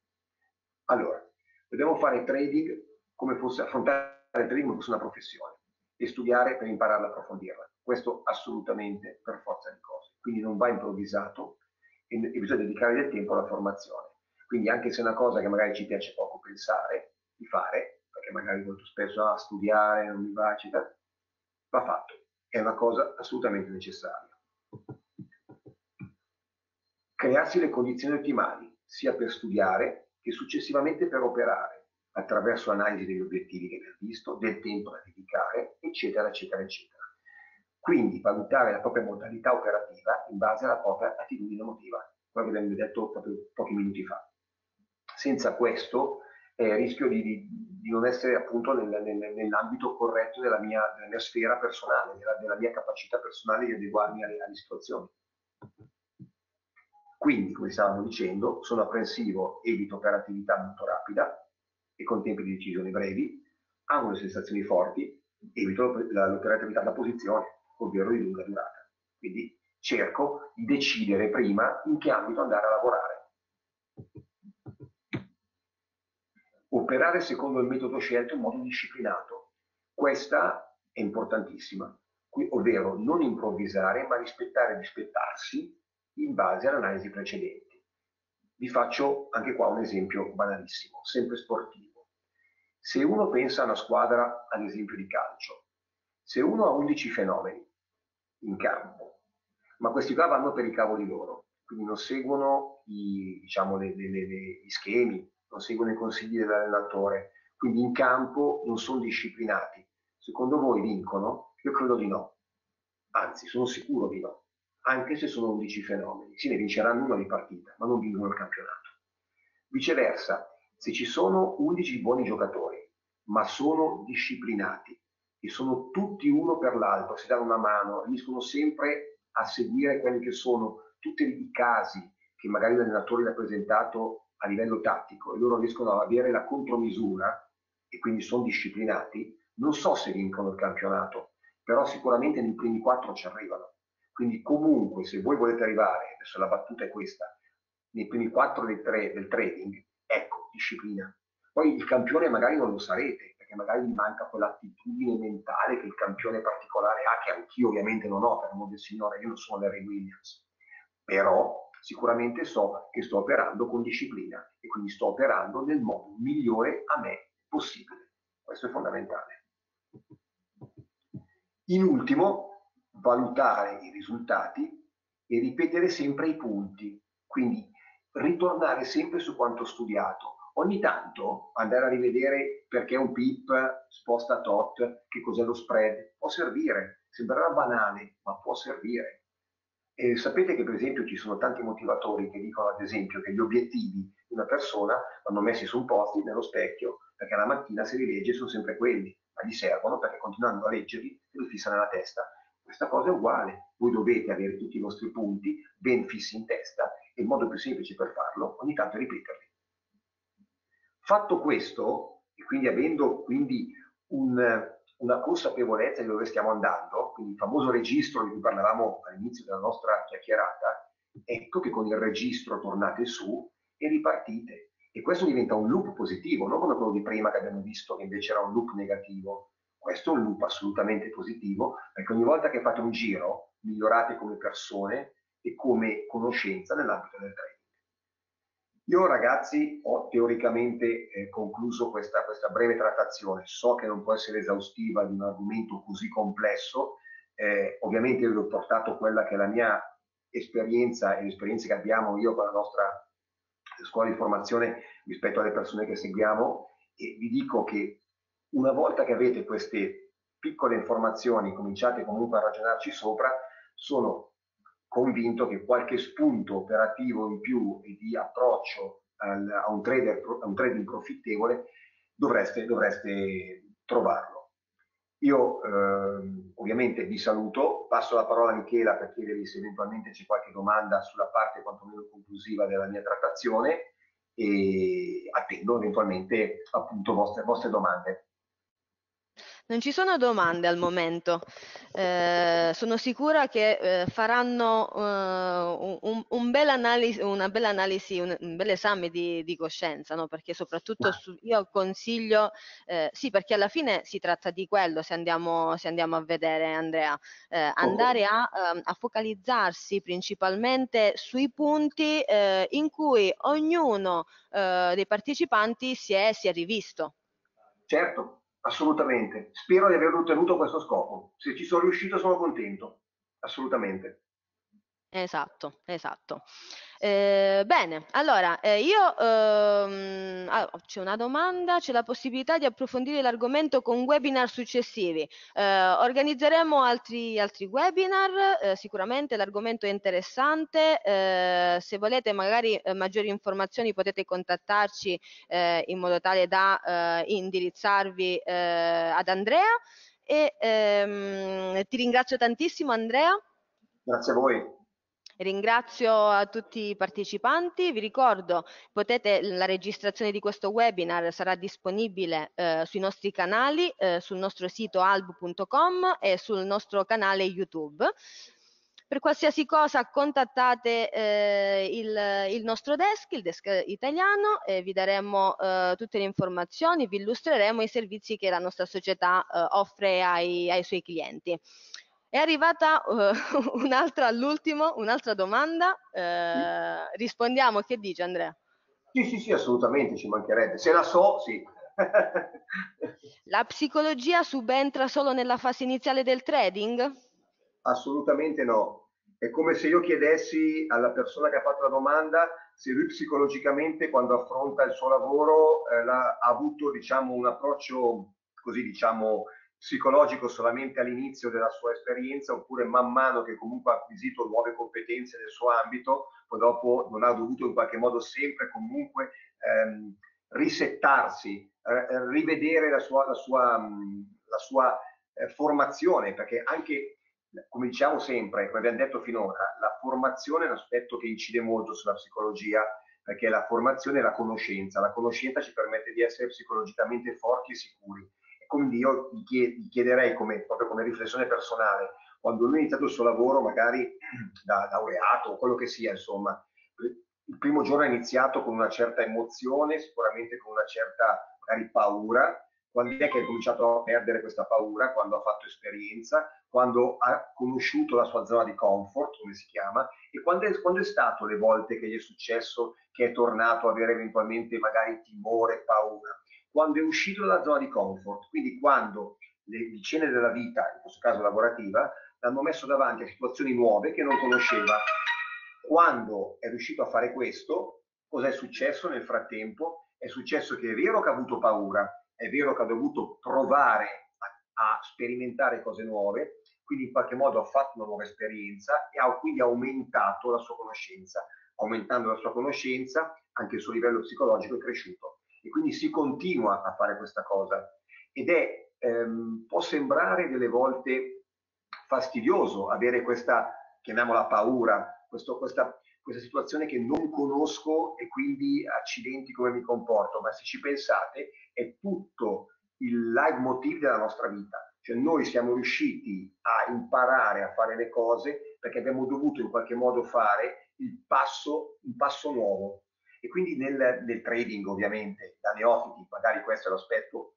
Allora, dobbiamo fare trading come fosse, affrontare il trading come fosse una professione e studiare per imparare ad approfondirla. Questo assolutamente per forza di cose. Quindi non va improvvisato e, bisogna dedicare del tempo alla formazione. Quindi anche se è una cosa che magari ci piace poco pensare di fare, perché magari molto spesso a ah, studiare non mi va, eccetera, va fatto. È una cosa assolutamente necessaria. Crearsi le condizioni ottimali, sia per studiare che successivamente per operare, attraverso analisi degli obiettivi che abbiamo visto, del tempo da dedicare, eccetera, eccetera, eccetera. Quindi valutare la propria modalità operativa in base alla propria attitudine emotiva, quello che abbiamo detto proprio pochi minuti fa senza questo eh, rischio di, di, di, non essere appunto nel, nel, nell'ambito corretto della mia, della mia, sfera personale, della, della, mia capacità personale di adeguarmi alle, alle situazioni. Quindi, come stavamo dicendo, sono apprensivo, evito operatività molto rapida e con tempi di decisione brevi, amo le sensazioni forti, evito l'operatività da posizione, ovvero di lunga durata. Quindi cerco di decidere prima in che ambito andare a lavorare operare secondo il metodo scelto in modo disciplinato. Questa è importantissima, ovvero non improvvisare ma rispettare e rispettarsi in base alle analisi precedenti. Vi faccio anche qua un esempio banalissimo, sempre sportivo. Se uno pensa a una squadra, ad esempio di calcio, se uno ha 11 fenomeni in campo, ma questi qua vanno per i cavoli loro, quindi non seguono i, diciamo, le, le, le, gli schemi, non seguono i consigli dell'allenatore, quindi in campo non sono disciplinati. Secondo voi vincono? Io credo di no. Anzi, sono sicuro di no. Anche se sono 11 fenomeni. Sì, ne vinceranno una di partita, ma non vincono il campionato. Viceversa, se ci sono 11 buoni giocatori, ma sono disciplinati e sono tutti uno per l'altro, si danno una mano, riescono sempre a seguire quelli che sono tutti i casi che magari l'allenatore ha presentato a livello tattico e loro riescono ad avere la contromisura e quindi sono disciplinati, non so se vincono il campionato, però sicuramente nei primi quattro ci arrivano. Quindi comunque se voi volete arrivare, adesso la battuta è questa, nei primi quattro del, tre, del trading, ecco, disciplina. Poi il campione magari non lo sarete, perché magari vi manca quell'attitudine mentale che il campione particolare ha, che anch'io ovviamente non ho, per amore del Signore, io non sono Larry Williams. Però sicuramente so che sto operando con disciplina e quindi sto operando nel modo migliore a me possibile. Questo è fondamentale. In ultimo, valutare i risultati e ripetere sempre i punti, quindi ritornare sempre su quanto studiato. Ogni tanto andare a rivedere perché un PIP sposta tot, che cos'è lo spread, può servire. Sembrerà banale, ma può servire e sapete che per esempio ci sono tanti motivatori che dicono ad esempio che gli obiettivi di una persona vanno messi su un post nello specchio perché la mattina se li legge sono sempre quelli, ma gli servono perché continuando a leggerli li fissa nella testa. Questa cosa è uguale, voi dovete avere tutti i vostri punti ben fissi in testa e il modo più semplice per farlo ogni tanto è ripeterli. Fatto questo, e quindi avendo quindi un, una consapevolezza di dove stiamo andando, quindi il famoso registro di cui parlavamo all'inizio della nostra chiacchierata, ecco che con il registro tornate su e ripartite E questo diventa un loop positivo, non come quello di prima che abbiamo visto che invece era un loop negativo. Questo è un loop assolutamente positivo perché ogni volta che fate un giro migliorate come persone e come conoscenza nell'ambito del trading. Io ragazzi ho teoricamente eh, concluso questa, questa, breve trattazione, so che non può essere esaustiva di un argomento così complesso, eh, ovviamente vi ho portato quella che è la mia esperienza e l'esperienza che abbiamo io con la nostra scuola di formazione rispetto alle persone che seguiamo. E vi dico che una volta che avete queste piccole informazioni, cominciate comunque a ragionarci sopra, sono convinto che qualche spunto operativo in più e di approccio al, a, un trader, a un trading profittevole dovreste, dovreste trovarlo. Io eh, ovviamente vi saluto, passo la parola a Michela per chiedervi se eventualmente c'è qualche domanda sulla parte quantomeno conclusiva della mia trattazione e attendo eventualmente appunto vostre, vostre domande. Non ci sono domande al momento. Eh, sono sicura che eh, faranno eh, un, un bel analisi, una bella analisi, un, un bel esame di, di coscienza, no? perché soprattutto su, io consiglio, eh, sì, perché alla fine si tratta di quello, se andiamo, se andiamo a vedere Andrea, eh, andare a, ehm, a, focalizzarsi principalmente sui punti eh, in cui ognuno dei partecipanti si è, si è rivisto. Certo, assolutamente. Spero di aver ottenuto questo scopo. Se ci sono riuscito sono contento, assolutamente. Esatto, esatto. Eh, bene, allora eh, io ehm, ah, c'è una domanda, c'è la possibilità di approfondire l'argomento con webinar successivi. Eh, organizzeremo altri, altri webinar, eh, sicuramente l'argomento è interessante, eh, se volete magari eh, maggiori informazioni potete contattarci in modo tale da indirizzarvi ad Andrea e ehm, ti ringrazio tantissimo Andrea. Grazie a voi. Ringrazio a tutti i partecipanti, vi ricordo potete, la registrazione di questo webinar sarà disponibile eh, sui nostri canali, eh, sul nostro sito alb.com e sul nostro canale YouTube. Per qualsiasi cosa contattate eh, il, il, nostro desk, il desk italiano, e vi daremo eh, tutte le informazioni, vi illustreremo i servizi che la nostra società eh, offre ai, ai suoi clienti. È arrivata uh, un'altra all'ultimo, un'altra domanda. Uh, rispondiamo, che dice Andrea? Sì, sì, sì, assolutamente, ci mancherebbe. Se la so, sì. la psicologia subentra solo nella fase iniziale del trading? Assolutamente no. È come se io chiedessi alla persona che ha fatto la domanda se lui psicologicamente quando affronta il suo lavoro eh, ha avuto diciamo, un approccio così diciamo psicologico solamente all'inizio della sua esperienza oppure man mano che comunque ha acquisito nuove competenze nel suo ambito, poi dopo non ha dovuto in qualche modo sempre comunque ehm, risettarsi, eh, rivedere la sua, la sua, la sua eh, formazione, perché anche, come diciamo sempre, come abbiamo detto finora, la formazione è un aspetto che incide molto sulla psicologia, perché la formazione è la conoscenza, la conoscenza ci permette di essere psicologicamente forti e sicuri quindi io gli chiederei come, proprio come riflessione personale, quando lui ha iniziato il suo lavoro, magari da laureato o quello che sia, insomma, il primo giorno ha iniziato con una certa emozione, sicuramente con una certa magari paura, quando è che ha cominciato a perdere questa paura, quando ha fatto esperienza, quando ha conosciuto la sua zona di comfort, come si chiama, e quando è, quando è stato le volte che gli è successo che è tornato a avere eventualmente magari timore, paura quando è uscito dalla zona di comfort, quindi quando le vicende della vita, in questo caso lavorativa, l'hanno messo davanti a situazioni nuove che non conosceva. Quando è riuscito a fare questo, cosa è successo nel frattempo? È successo che è vero che ha avuto paura, è vero che ha dovuto provare a, a sperimentare cose nuove, quindi in qualche modo ha fatto una nuova esperienza e ha quindi aumentato la sua conoscenza. Aumentando la sua conoscenza, anche il suo livello psicologico è cresciuto e quindi si continua a fare questa cosa. Ed è, ehm, può sembrare delle volte fastidioso avere questa, chiamiamola paura, questo, questa, questa situazione che non conosco e quindi accidenti come mi comporto, ma se ci pensate è tutto il leitmotiv della nostra vita. Cioè noi siamo riusciti a imparare a fare le cose perché abbiamo dovuto in qualche modo fare il passo, un passo nuovo E quindi nel, nel trading ovviamente da neofiti, magari questo è l'aspetto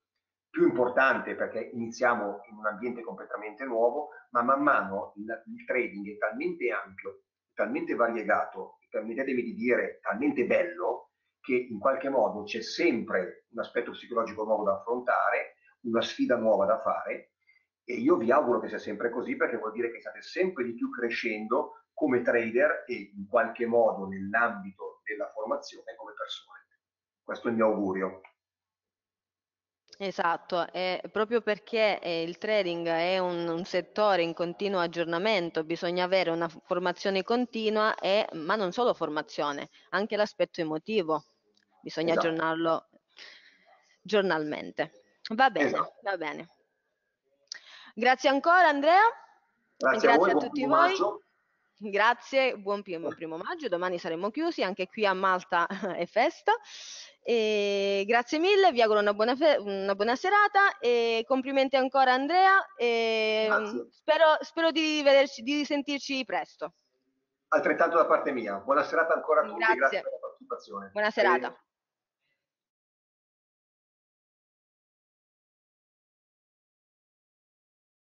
più importante perché iniziamo in un ambiente completamente nuovo, ma man mano il, il trading è talmente ampio, talmente variegato, permettetemi di dire talmente bello, che in qualche modo c'è sempre un aspetto psicologico nuovo da affrontare, una sfida nuova da fare. E io vi auguro che sia sempre così perché vuol dire che state sempre di più crescendo come trader e in qualche modo nell'ambito della formazione come persone. Questo è il mio augurio. Esatto, e proprio perché eh, il trading è un, un, settore in continuo aggiornamento, bisogna avere una formazione continua, e, ma non solo formazione, anche l'aspetto emotivo, bisogna esatto. aggiornarlo giornalmente. Va bene, esatto. va bene. Grazie ancora Andrea, grazie, grazie a, voi, a tutti voi. Grazie, buon primo, primo maggio, domani saremo chiusi, anche qui a Malta è festa. E grazie mille, vi auguro una buona, una buona serata e complimenti ancora Andrea e spero, spero di, vederci, di sentirci presto. Altrettanto da parte mia. Buona serata ancora a tutti grazie, grazie per la partecipazione. Buona serata. E